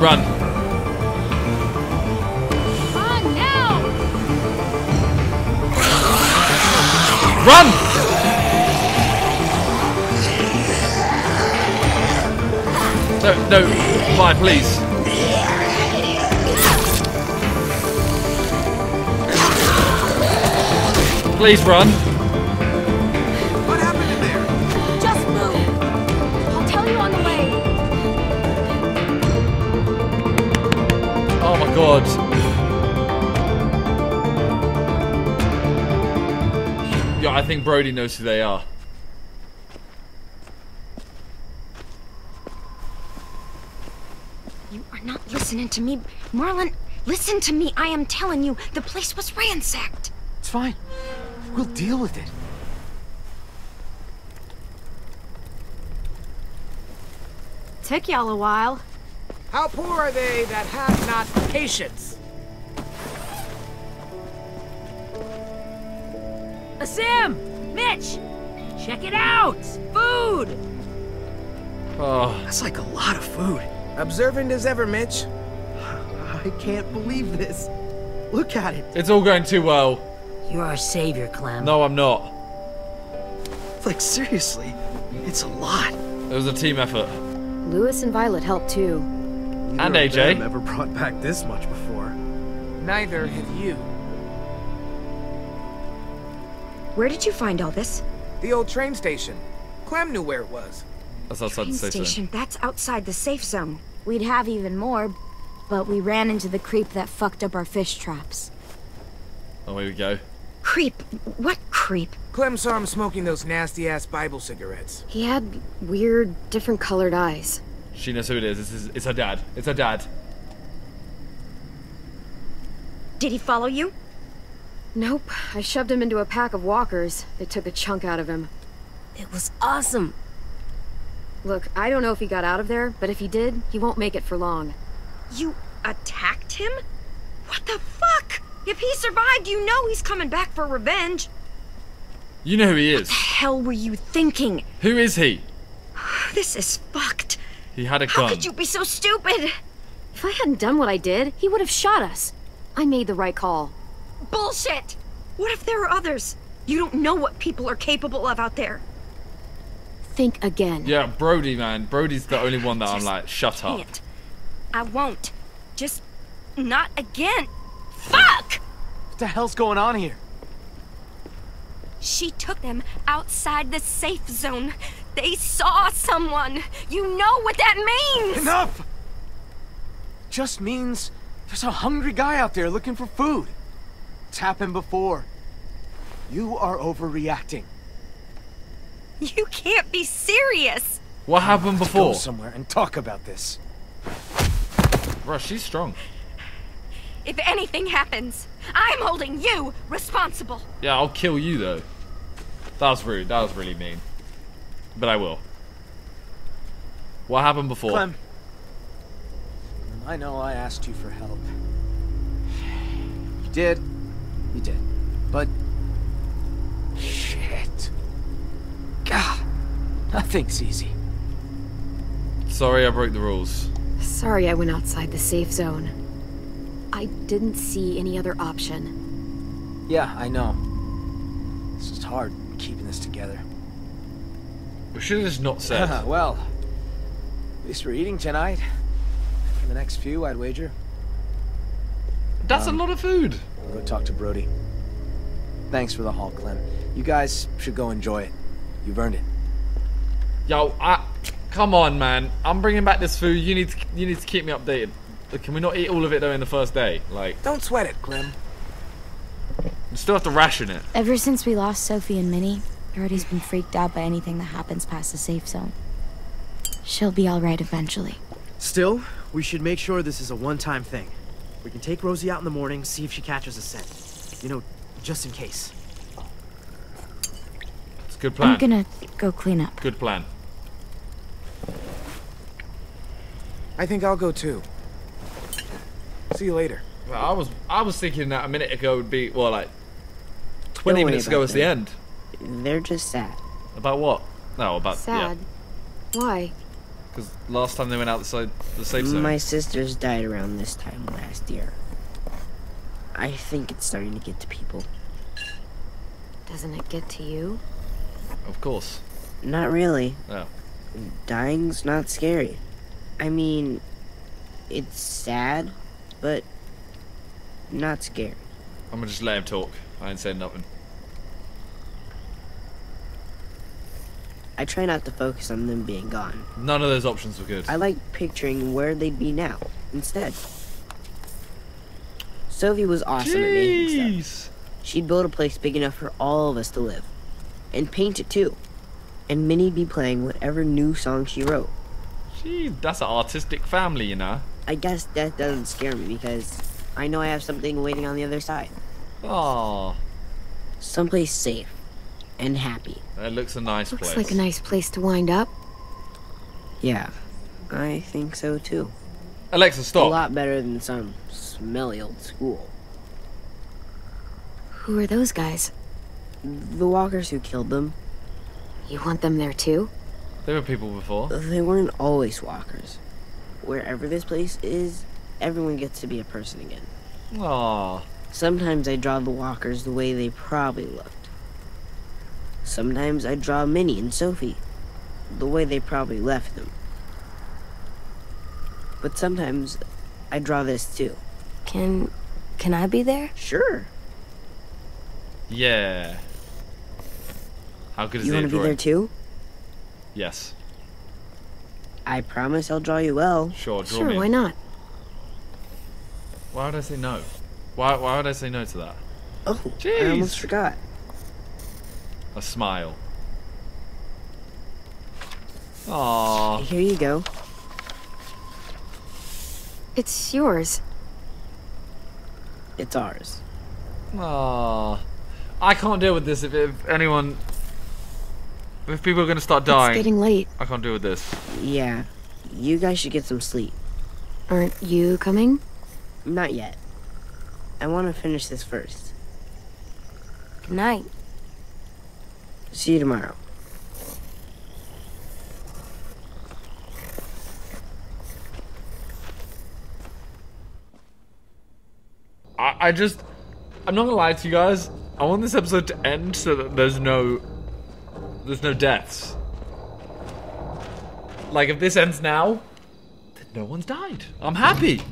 Run. Run! No, no, fine, please. Please run. What happened in there? Just move! I'll tell you on the way. Oh my god. I think Brody knows who they are. You are not listening to me. Marlon, listen to me. I am telling you, the place was ransacked. It's fine. We'll deal with it. Took y'all a while. How poor are they that have not patience? Sim! Mitch! Check it out! Food! Oh. That's like a lot of food. Observant as ever, Mitch. I can't believe this. Look at it. It's all going too well. You're our savior, Clem. No, I'm not. Like, seriously, it's a lot. It was a team effort. Louis and Violet helped too. And Neither of AJ. them ever brought back this much before. Neither have you. Where did you find all this? The old train station. Clem knew where it was. That's outside Train the station. station. That's outside the safe zone. We'd have even more, but we ran into the creep that fucked up our fish traps. Oh, here we go. Creep? What creep? Clem saw him smoking those nasty-ass Bible cigarettes. He had weird, different colored eyes. She knows who it is. It's, his- it's her dad. It's her dad. Did he follow you? Nope. I shoved him into a pack of walkers. They took a chunk out of him. It was awesome. Look, I don't know if he got out of there, but if he did, he won't make it for long. You attacked him? What the fuck? If he survived, you know he's coming back for revenge. You know who he is. What The hell were you thinking? Who is he? *sighs* This is fucked. He had a How gun. could you be so stupid? If I hadn't done what I did, he would have shot us. I made the right call. Bullshit! What if there are others? You don't know what people are capable of out there. Think again. Yeah, Brody, man. Brody's the only one that I'm like, shut up. Can't. I won't. Just not again. Fuck! What the hell's going on here? She took them outside the safe zone. They saw someone. You know what that means! Enough! Just means there's a hungry guy out there looking for food. It's happened before. You are overreacting. You can't be serious! What happened Go before? somewhere and talk about this. Bro, she's strong. If anything happens, I'm holding you responsible. Yeah, I'll kill you though. That was rude. That was really mean. But I will. What happened before? Clem. I know I asked you for help. You did. You did. But... Shit. God. Nothing's easy. Sorry I broke the rules. Sorry I went outside the safe zone. I didn't see any other option. Yeah, I know. It's just hard, keeping this together. We should have just not said. *laughs* well, at least we're eating tonight. For the next few, I'd wager. That's a um, lot of food. I'll go talk to Brody. Thanks for the haul, Clem. You guys should go enjoy it. You've earned it. Yo, I, come on, man. I'm bringing back this food. You need to, you need to keep me updated. Can we not eat all of it though in the first day? Like, Don't sweat it, Clem. we still have to ration it. Ever since we lost Sophie and Minnie, Brody's been freaked out by anything that happens past the safe zone. She'll be alright eventually. Still, we should make sure this is a one-time thing. We can take Rosie out in the morning, see if she catches a scent. You know, just in case. It's a good plan. I'm gonna go clean up. Good plan. I think I'll go too. See you later. Well, I was I was thinking that a minute ago would be well like Don't twenty minutes ago about was the end. They're just sad. About what? No, about Sad. Why? Because last time they went outside the side, the safe zone. My sisters died around this time last year. I think it's starting to get to people. Doesn't it get to you? Of course. Not really. Oh. Dying's not scary. I mean, it's sad, but not scary. I'm gonna just let him talk. I ain't saying nothing. I try not to focus on them being gone. None of those options were good. I like picturing where they'd be now instead. Sophie was awesome at making stuff. She'd build a place big enough for all of us to live. And paint it too. And Minnie'd be playing whatever new song she wrote. Gee, that's an artistic family, you know. I guess that doesn't scare me because I know I have something waiting on the other side. Aww. Someplace safe and happy. That looks a nice Looks place. like a nice place to wind up. Yeah, I think so too. Alexa, stop. A lot better than some smelly old school. Who are those guys? The walkers who killed them. You want them there too? There were people before. They weren't always walkers. Wherever this place is, everyone gets to be a person again. Aww. Sometimes I draw the walkers the way they probably looked. Sometimes I draw Minnie and Sophie the way they probably left them. But sometimes I draw this too. Can can I be there? Sure. Yeah. How good is You want to be there too? Yes. I promise I'll draw you well. Sure, draw Sure, me. why not? Why would I say no? Why, why would I say no to that? Oh, Jeez. I almost forgot. A smile. Aww. Here you go. It's yours. It's ours. Aww. I can't deal with this if, if anyone... If people are going to start dying. It's getting late. I can't deal with this. Yeah. You guys should get some sleep. Aren't you coming? Not yet. I want to finish this first. Good night. See you tomorrow. I, I just... I'm not going to lie to you guys. I want this episode to end so that there's no... There's no deaths. Like, if this ends now, then no one's died. I'm happy.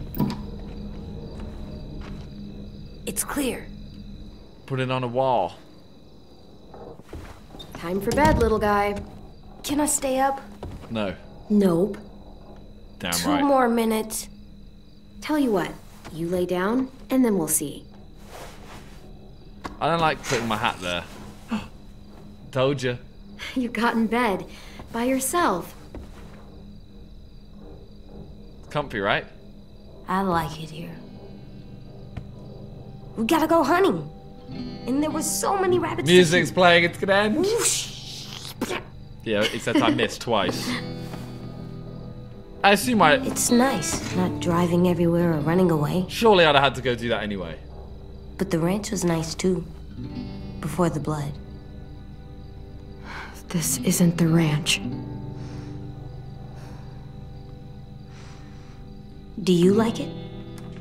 It's clear. Put it on a wall. Time for bed, little guy. Can I stay up? No. Nope. Damn Two right. more minutes. Tell you what, you lay down, and then we'll see. I don't like putting my hat there. *gasps* Told you. *laughs* You got in bed by yourself. Comfy, right? I like it here. We gotta go hunting. And there was so many rabbits. Music's playing, it's gonna end. Yeah, except I missed twice. I assume I. It's nice not driving everywhere or running away. Surely I'd have had to go do that anyway. But the ranch was nice too. Before the blood. This isn't the ranch. Do you like it?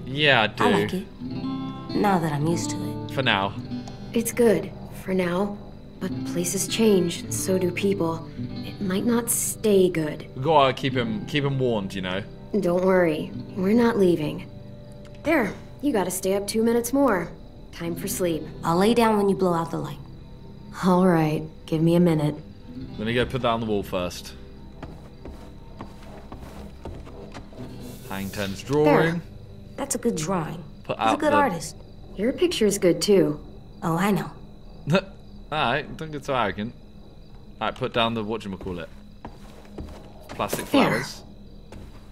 Yeah, I do. I like it. Now that I'm used to it. For now. It's good, for now. But places change, and so do people. It might not stay good. We gotta keep him keep him warned, you know. Don't worry, we're not leaving. There, you gotta stay up two minutes more. Time for sleep. I'll lay down when you blow out the light. Alright, give me a minute. Let me go put that on the wall first. Hang Tenn's drawing. That's a good drawing. Put He's a good the- artist. Your picture's good too. Oh, I know. *laughs* Alright, don't get so arrogant. Alright, put down the whatchamacallit. Plastic There. flowers.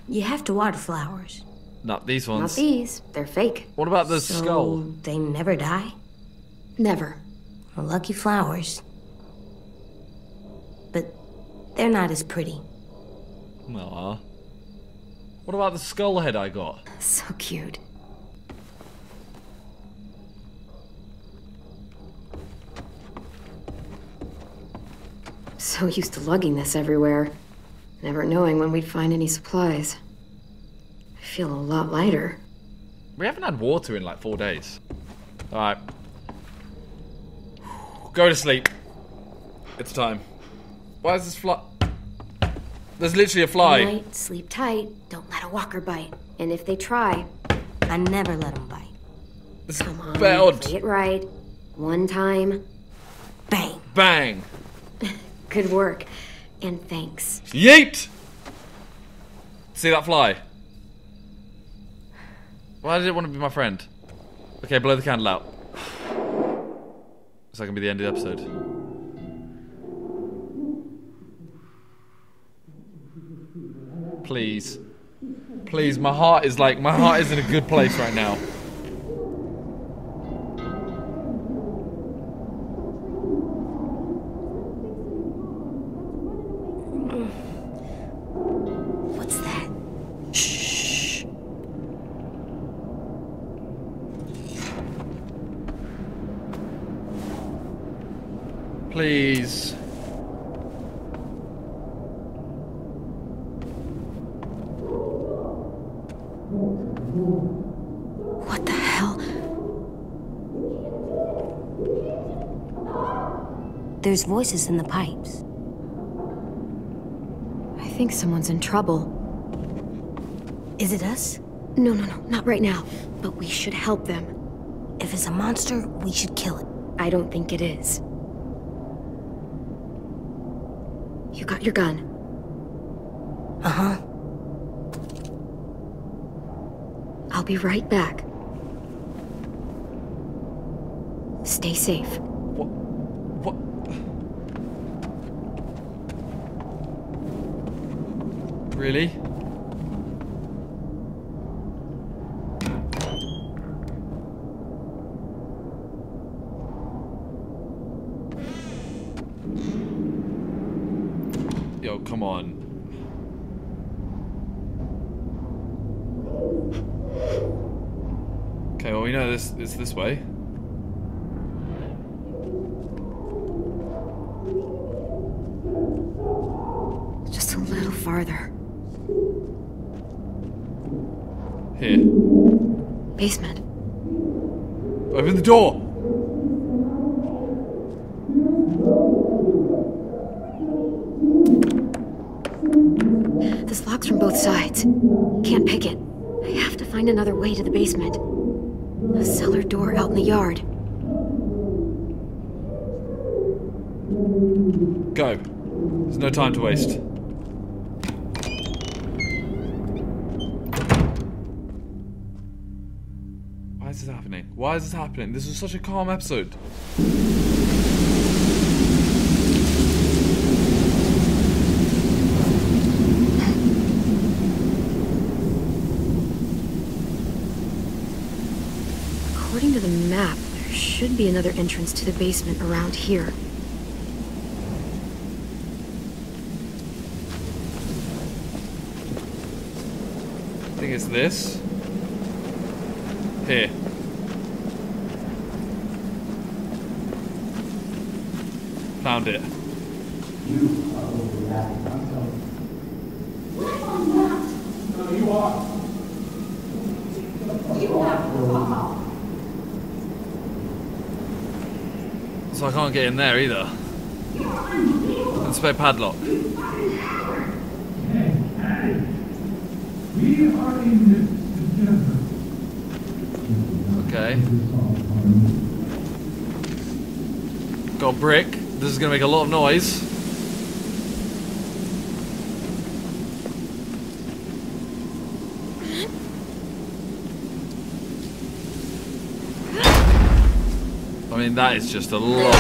You have to water flowers. Not these ones. Not these, they're fake. What about the so skull? They never die? Never. Well, lucky flowers. But they're not as pretty. Aw. Uh, what about the skull head I got? So cute. So used to lugging this everywhere, never knowing when we'd find any supplies. I feel a lot lighter. We haven't had water in like four days. Alright. Go to sleep. It's time. Why is this fly? There's literally a fly. Night, sleep tight. Don't let a walker bite. And if they try, I never let them bite. Come on, bad. play it right. One time. Bang. Bang. *laughs* Good work. And thanks. Yeet! See that fly? Why did it want to be my friend? Okay, blow the candle out. Is that gonna be the end of the episode? Please. Please, my heart is like, my heart is in a good place right now. Please. What the hell? There's voices in the pipes. I think someone's in trouble. Is it us? No, no, no, not right now. But we should help them. If it's a monster, we should kill it. I don't think it is. You got your gun. Uh huh. I'll be right back. Stay safe. What? What? Really? Yo, come on. Okay, well we know this it's this way. Just a little farther. Here. Basement. Open the door! This lock's from both sides. Can't pick it. I have to find another way to the basement. A cellar door out in the yard. Go. There's no time to waste. Why is this happening? Why is this happening? This was such a calm episode. According to the map, there should be another entrance to the basement around here. I think it's this. Here. Found it. Can't get in there either. Let's play padlock. Okay. Got brick. This is gonna make a lot of noise. I mean, that is just a lot.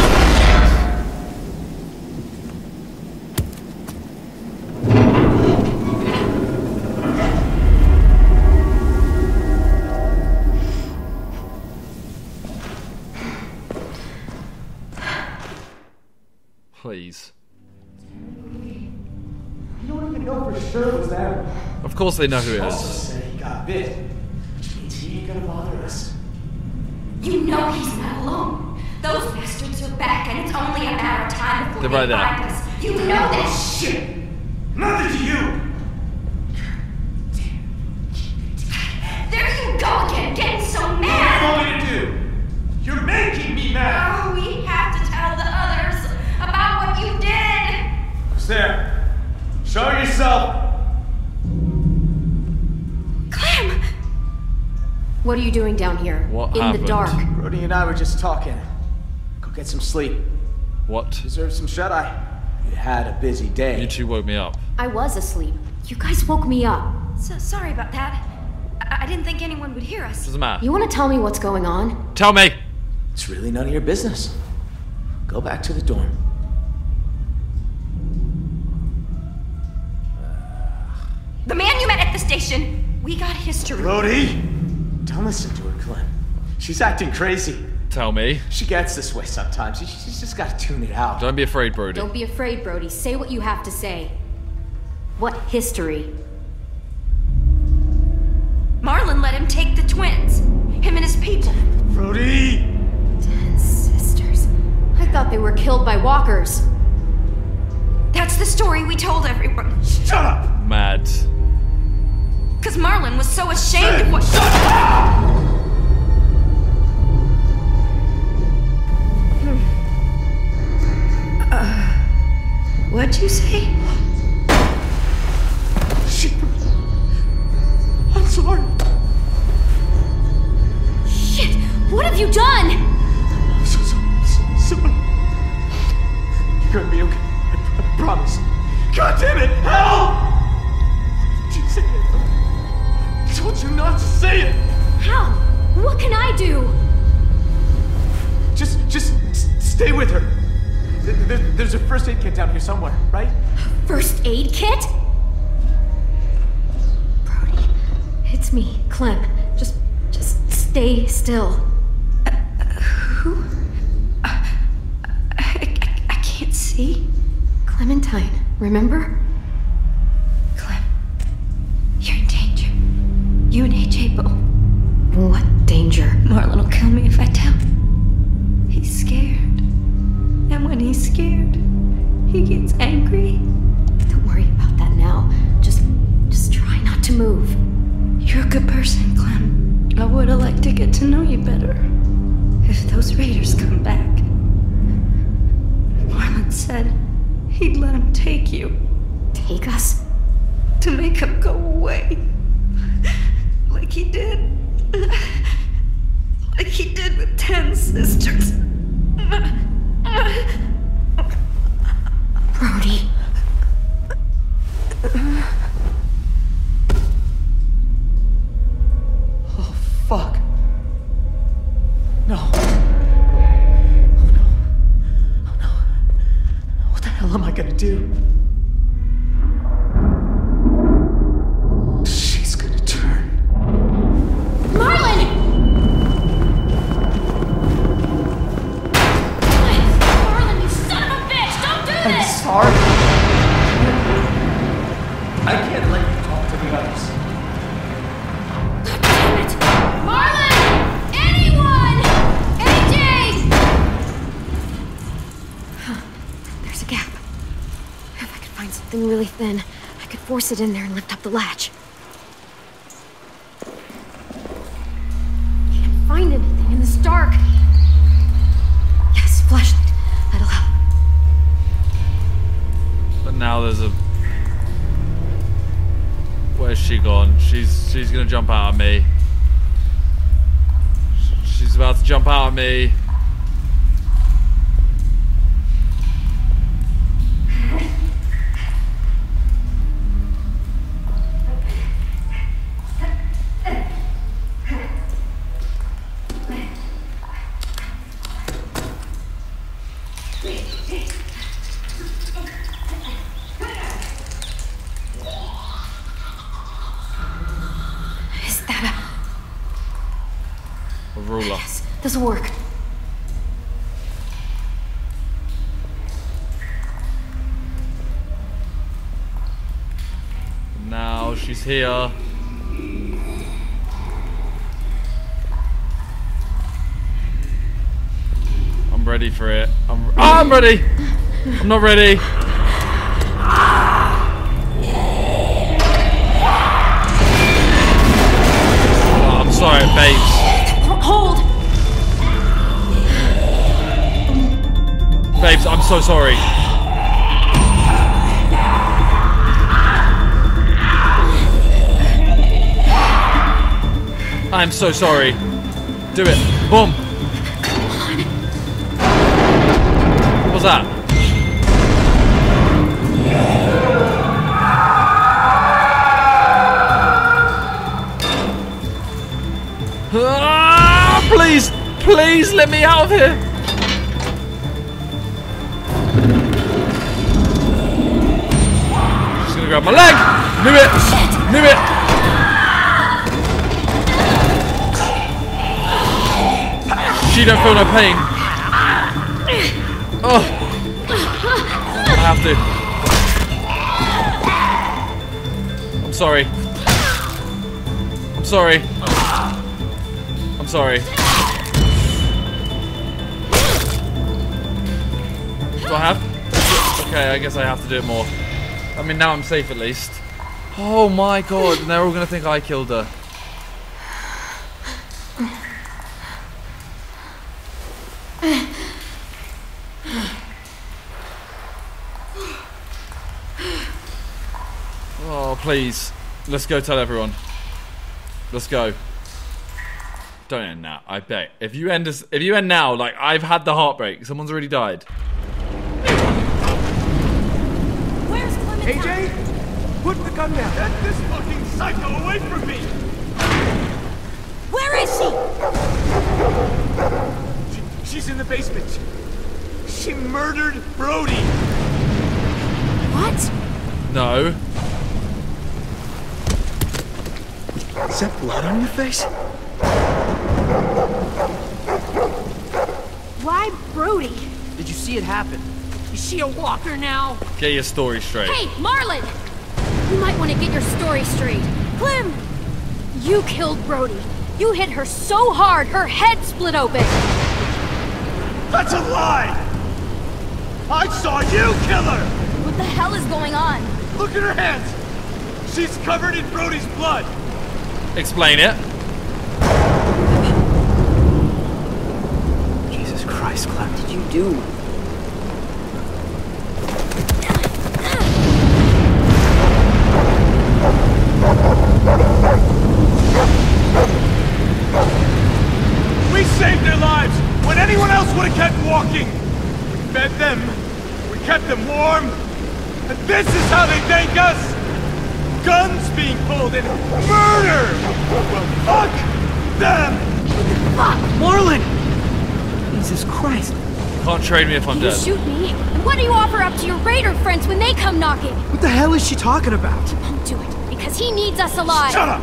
Please. You don't even know for sure it was that. Of course they know who it Also is. said he got bit. Means he ain't gonna bother us. You know he's not alone. Those bastards are back, and it's only a matter of time before They're they right there. us. You know that shit! Nothing to you! There you go again, getting so mad! What do you want me to do? You're making me mad! Oh, we have to tell the others about what you did! Who's there? Show yourself! Clem! What are you doing down here? What In happened? the dark. Brody and I were just talking. Go get some sleep. What? Deserve some shut eye. You had a busy day. You two woke me up. I was asleep. You guys woke me up. So sorry about that. I, I didn't think anyone would hear us. Doesn't matter. You want to tell me what's going on? Tell me. It's really none of your business. Go back to the dorm. The man you met at the station, we got history. Brody! Don't listen to her, Clem. She's acting crazy. Tell me. She gets this way sometimes. She- She's just got to tune it out. Don't be afraid, Brody. Don't be afraid, Brody. Say what you have to say. What history? Marlon let him take the twins. Him and his people. Brody! Tenn sisters. I thought they were killed by walkers. That's the story we told everyone. Shut up! Mad. Because Marlon was so ashamed of what. Uh, what'd you say? Shit. I'm sorry. Shit! What have you done? So, so, so, so- You're gonna be okay. I, I promise. God damn it! Help! Did you say it? I told you not to say it! How? What can I do? Just, just stay with her. Th- there- there's a first aid kit down here somewhere, right? First aid kit? Brody, it's me, Clem. Just, just stay still. Who? I, I, I can't see. Clementine, remember? Clem, you're in danger. You and AJ both. What danger? Marlon will kill me if I tell. Scared, he gets angry. Don't worry about that now. Just, just try not to move. You're a good person, Clem. I would have liked to get to know you better. If those raiders come back. Marlon said he'd let him take you. Take us? To make him go away. Like he did. Like he did with Tenn sisters. Brody. Oh, I could force it in there and lift up the latch. Can't find anything in this dark. Yes, flashlight. That'll help. But now there's a. Where's she gone? She's she's gonna jump out at me. She's about to jump out at me. here. I'm ready for it. I'm, oh, I'm ready! I'm not ready! Oh, I'm sorry, babes. Hold! Babes, I'm so sorry. I'm so sorry. Do it. Boom. What was that? Ah, please, please let me out of here. She's gonna grab my leg. Knew it. Knew it. She don't feel no pain. Oh. I have to. I'm sorry. I'm sorry. I'm sorry. Do I have? Okay, I guess I have to do it more. I mean, now I'm safe at least. Oh my god, and they're all gonna think I killed her. Oh, please. Let's go tell everyone. Let's go. Don't end now, I bet. If you end this, if you end now, like I've had the heartbreak. Someone's already died. AJ, put the gun down. Get this fucking psycho away from me! Where is she? she she's in the basement. She murdered Brody. What? No. Is that blood on your face? Why Brody? Did you see it happen? Is she a walker now? Get your story straight. Hey, Marlon! You might want to get your story straight. Clem! You killed Brody. You hit her so hard, her head split open. That's a lie! I saw you kill her! What the hell is going on? Look at her hands! She's covered in Brody's blood! Explain it. Jesus Christ, Clem. What did you do? We saved their lives when anyone else would have kept walking! We fed them, we kept them warm, and this is how they thank us! Guns being pulled and murder! Well, fuck them! Fuck! Marlon! Jesus Christ. Can't trade me if I'm You dead. shoot me? And what do you offer up to your raider friends when they come knocking? What the hell is she talking about? Won't do it, because he needs us alive. Shut up!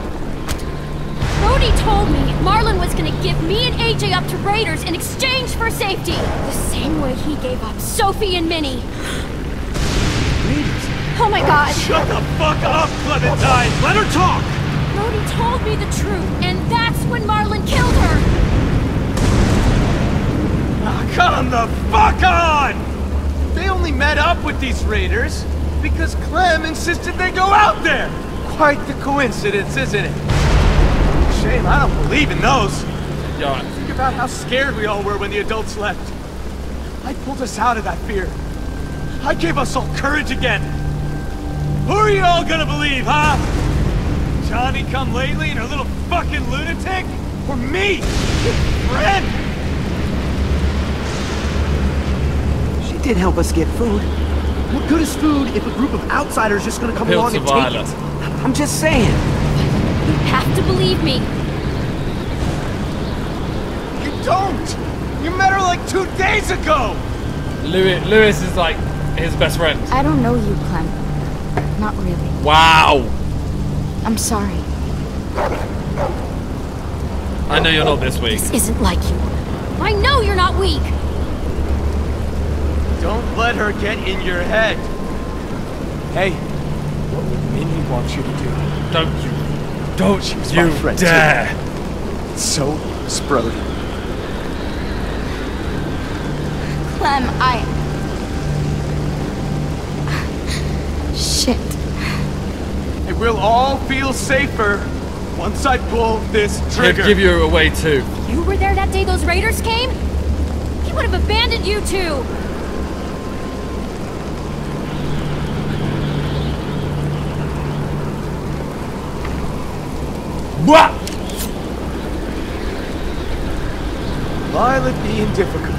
Brody told me Marlon was gonna give me and AJ up to raiders in exchange for safety. The same way he gave up Sophie and Minnie. Oh my god. Shut the fuck up, Clementine! Let her talk! Brody told me the truth, and that's when Marlon killed her. Ah, come the fuck on! They only met up with these raiders because Clem insisted they go out there! Quite the coincidence, isn't it? Shame I don't believe in those. Yeah. Think about how scared we all were when the adults left. I pulled us out of that fear. I gave us all courage again. Who are you all gonna believe, huh? Johnny come lately and her little fucking lunatic? Or me? Your friend? She did help us get food. What good is food if a group of outsiders just gonna come Appeal along to and take violence. it? I'm just saying. You have to believe me. You don't! You met her like two days ago! Louis, Lewis is like his best friend. I don't know you, Clem. Not really. Wow. I'm sorry. I know you're not this weak. This isn't like you. I know you're not weak. Don't let her get in your head. Hey, what would Minnie want you to do? Don't you, don't She was you my friend, dare. too. So was Brody. Clem, I. Shit. And we'll all feel safer Once I pull this He'd trigger, give you away too. You were there that day those raiders came? He would have abandoned you two! What? Violet being difficult.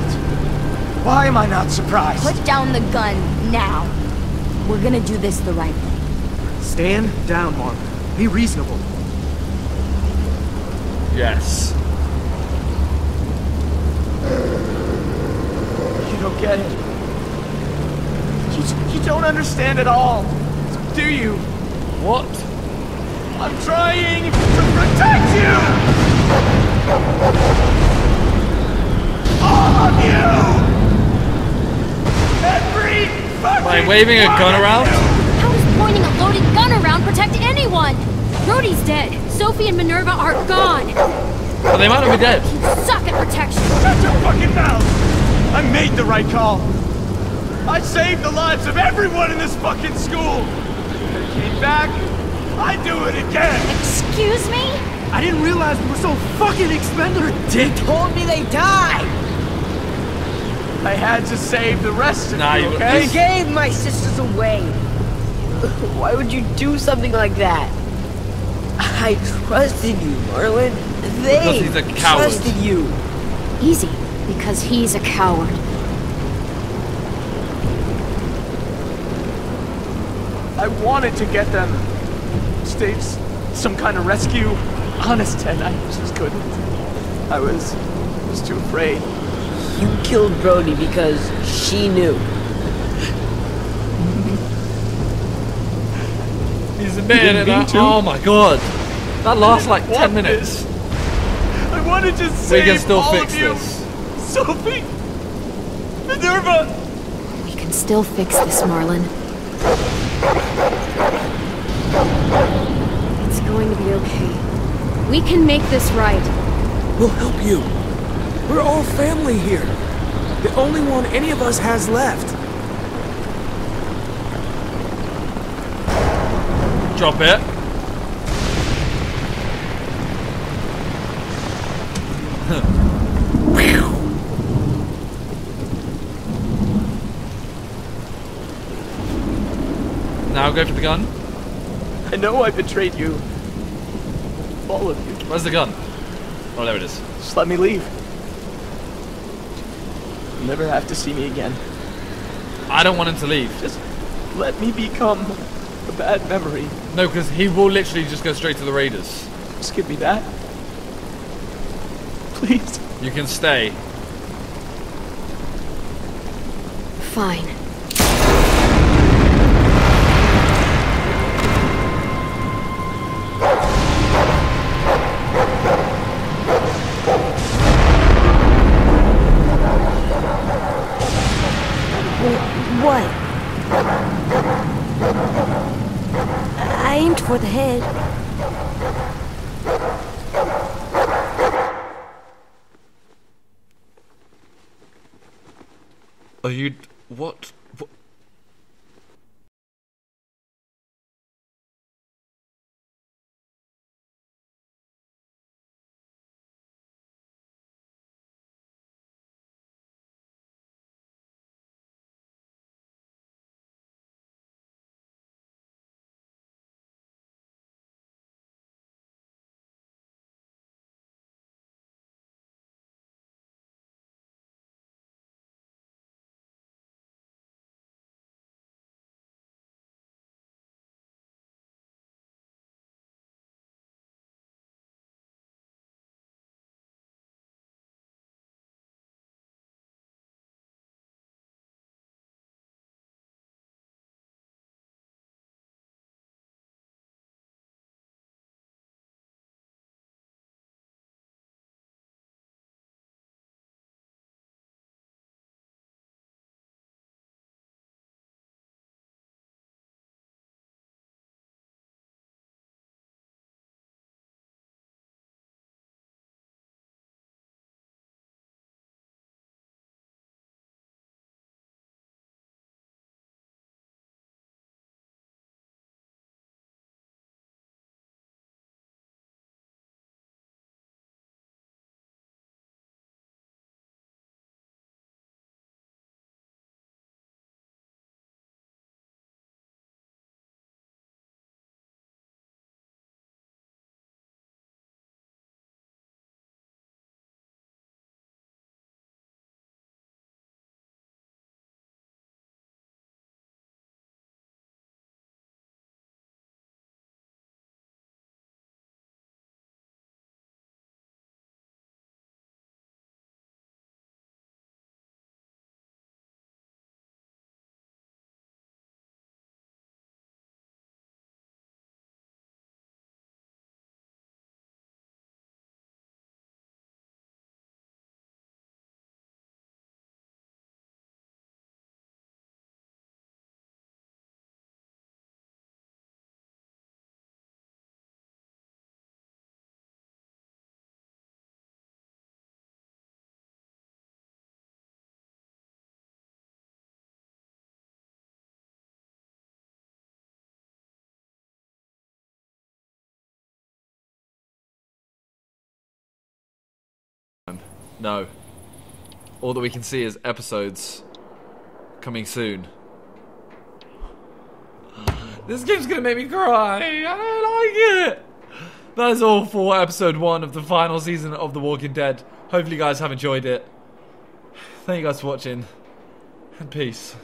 Why am I not surprised? Put down the gun now. We're gonna do this the right way. Stand down, Mark. Be reasonable. Yes. You don't get it. You, you don't understand at all. Do you? What? I'm trying to protect you! All of you! Every fucking By waving a gun around? How does pointing a loaded gun around protect anyone? Brody's dead. Sophie and Minerva are gone. But they might not be dead. You suck at protection. Shut your fucking mouth! I made the right call. I saved the lives of everyone in this fucking school. They came back. I do it again. Excuse me? I didn't realize we were so fucking expendable. They told me they died! I had to save the rest of Nah, you, you- okay? You gave my sisters away. *laughs* Why would you do something like that? I trusted you, Marlon. They Because he's a trusted you. Easy, because he's a coward. I wanted to get them. Stage some kind of rescue. Honest, Tenn, I just couldn't. I was was too afraid. You killed Brody because she knew. He's a man and I. Oh my god. That lasts like 10 want minutes. I wanted to We save can still all fix of you. this. Sophie! Minerva! We can still fix this, Marlon. It's going to be okay. We can make this right. We'll help you. We're all family here. The only one any of us has left. Drop it. *laughs* now go for the gun. I know I betrayed you. All of you. Where's the gun? Oh, there it is. Just let me leave. You'll never have to see me again. I don't want him to leave. Just let me become a bad memory. No, because he will literally just go straight to the Raiders. Just give me that. Please. You can stay. Fine. What? I aimed for the head. Are you. What? No. All that we can see is episodes coming soon. This game's gonna make me cry. I don't like it. That is all for episode one of the final season of The Walking Dead. Hopefully, you guys have enjoyed it. Thank you guys for watching, and peace.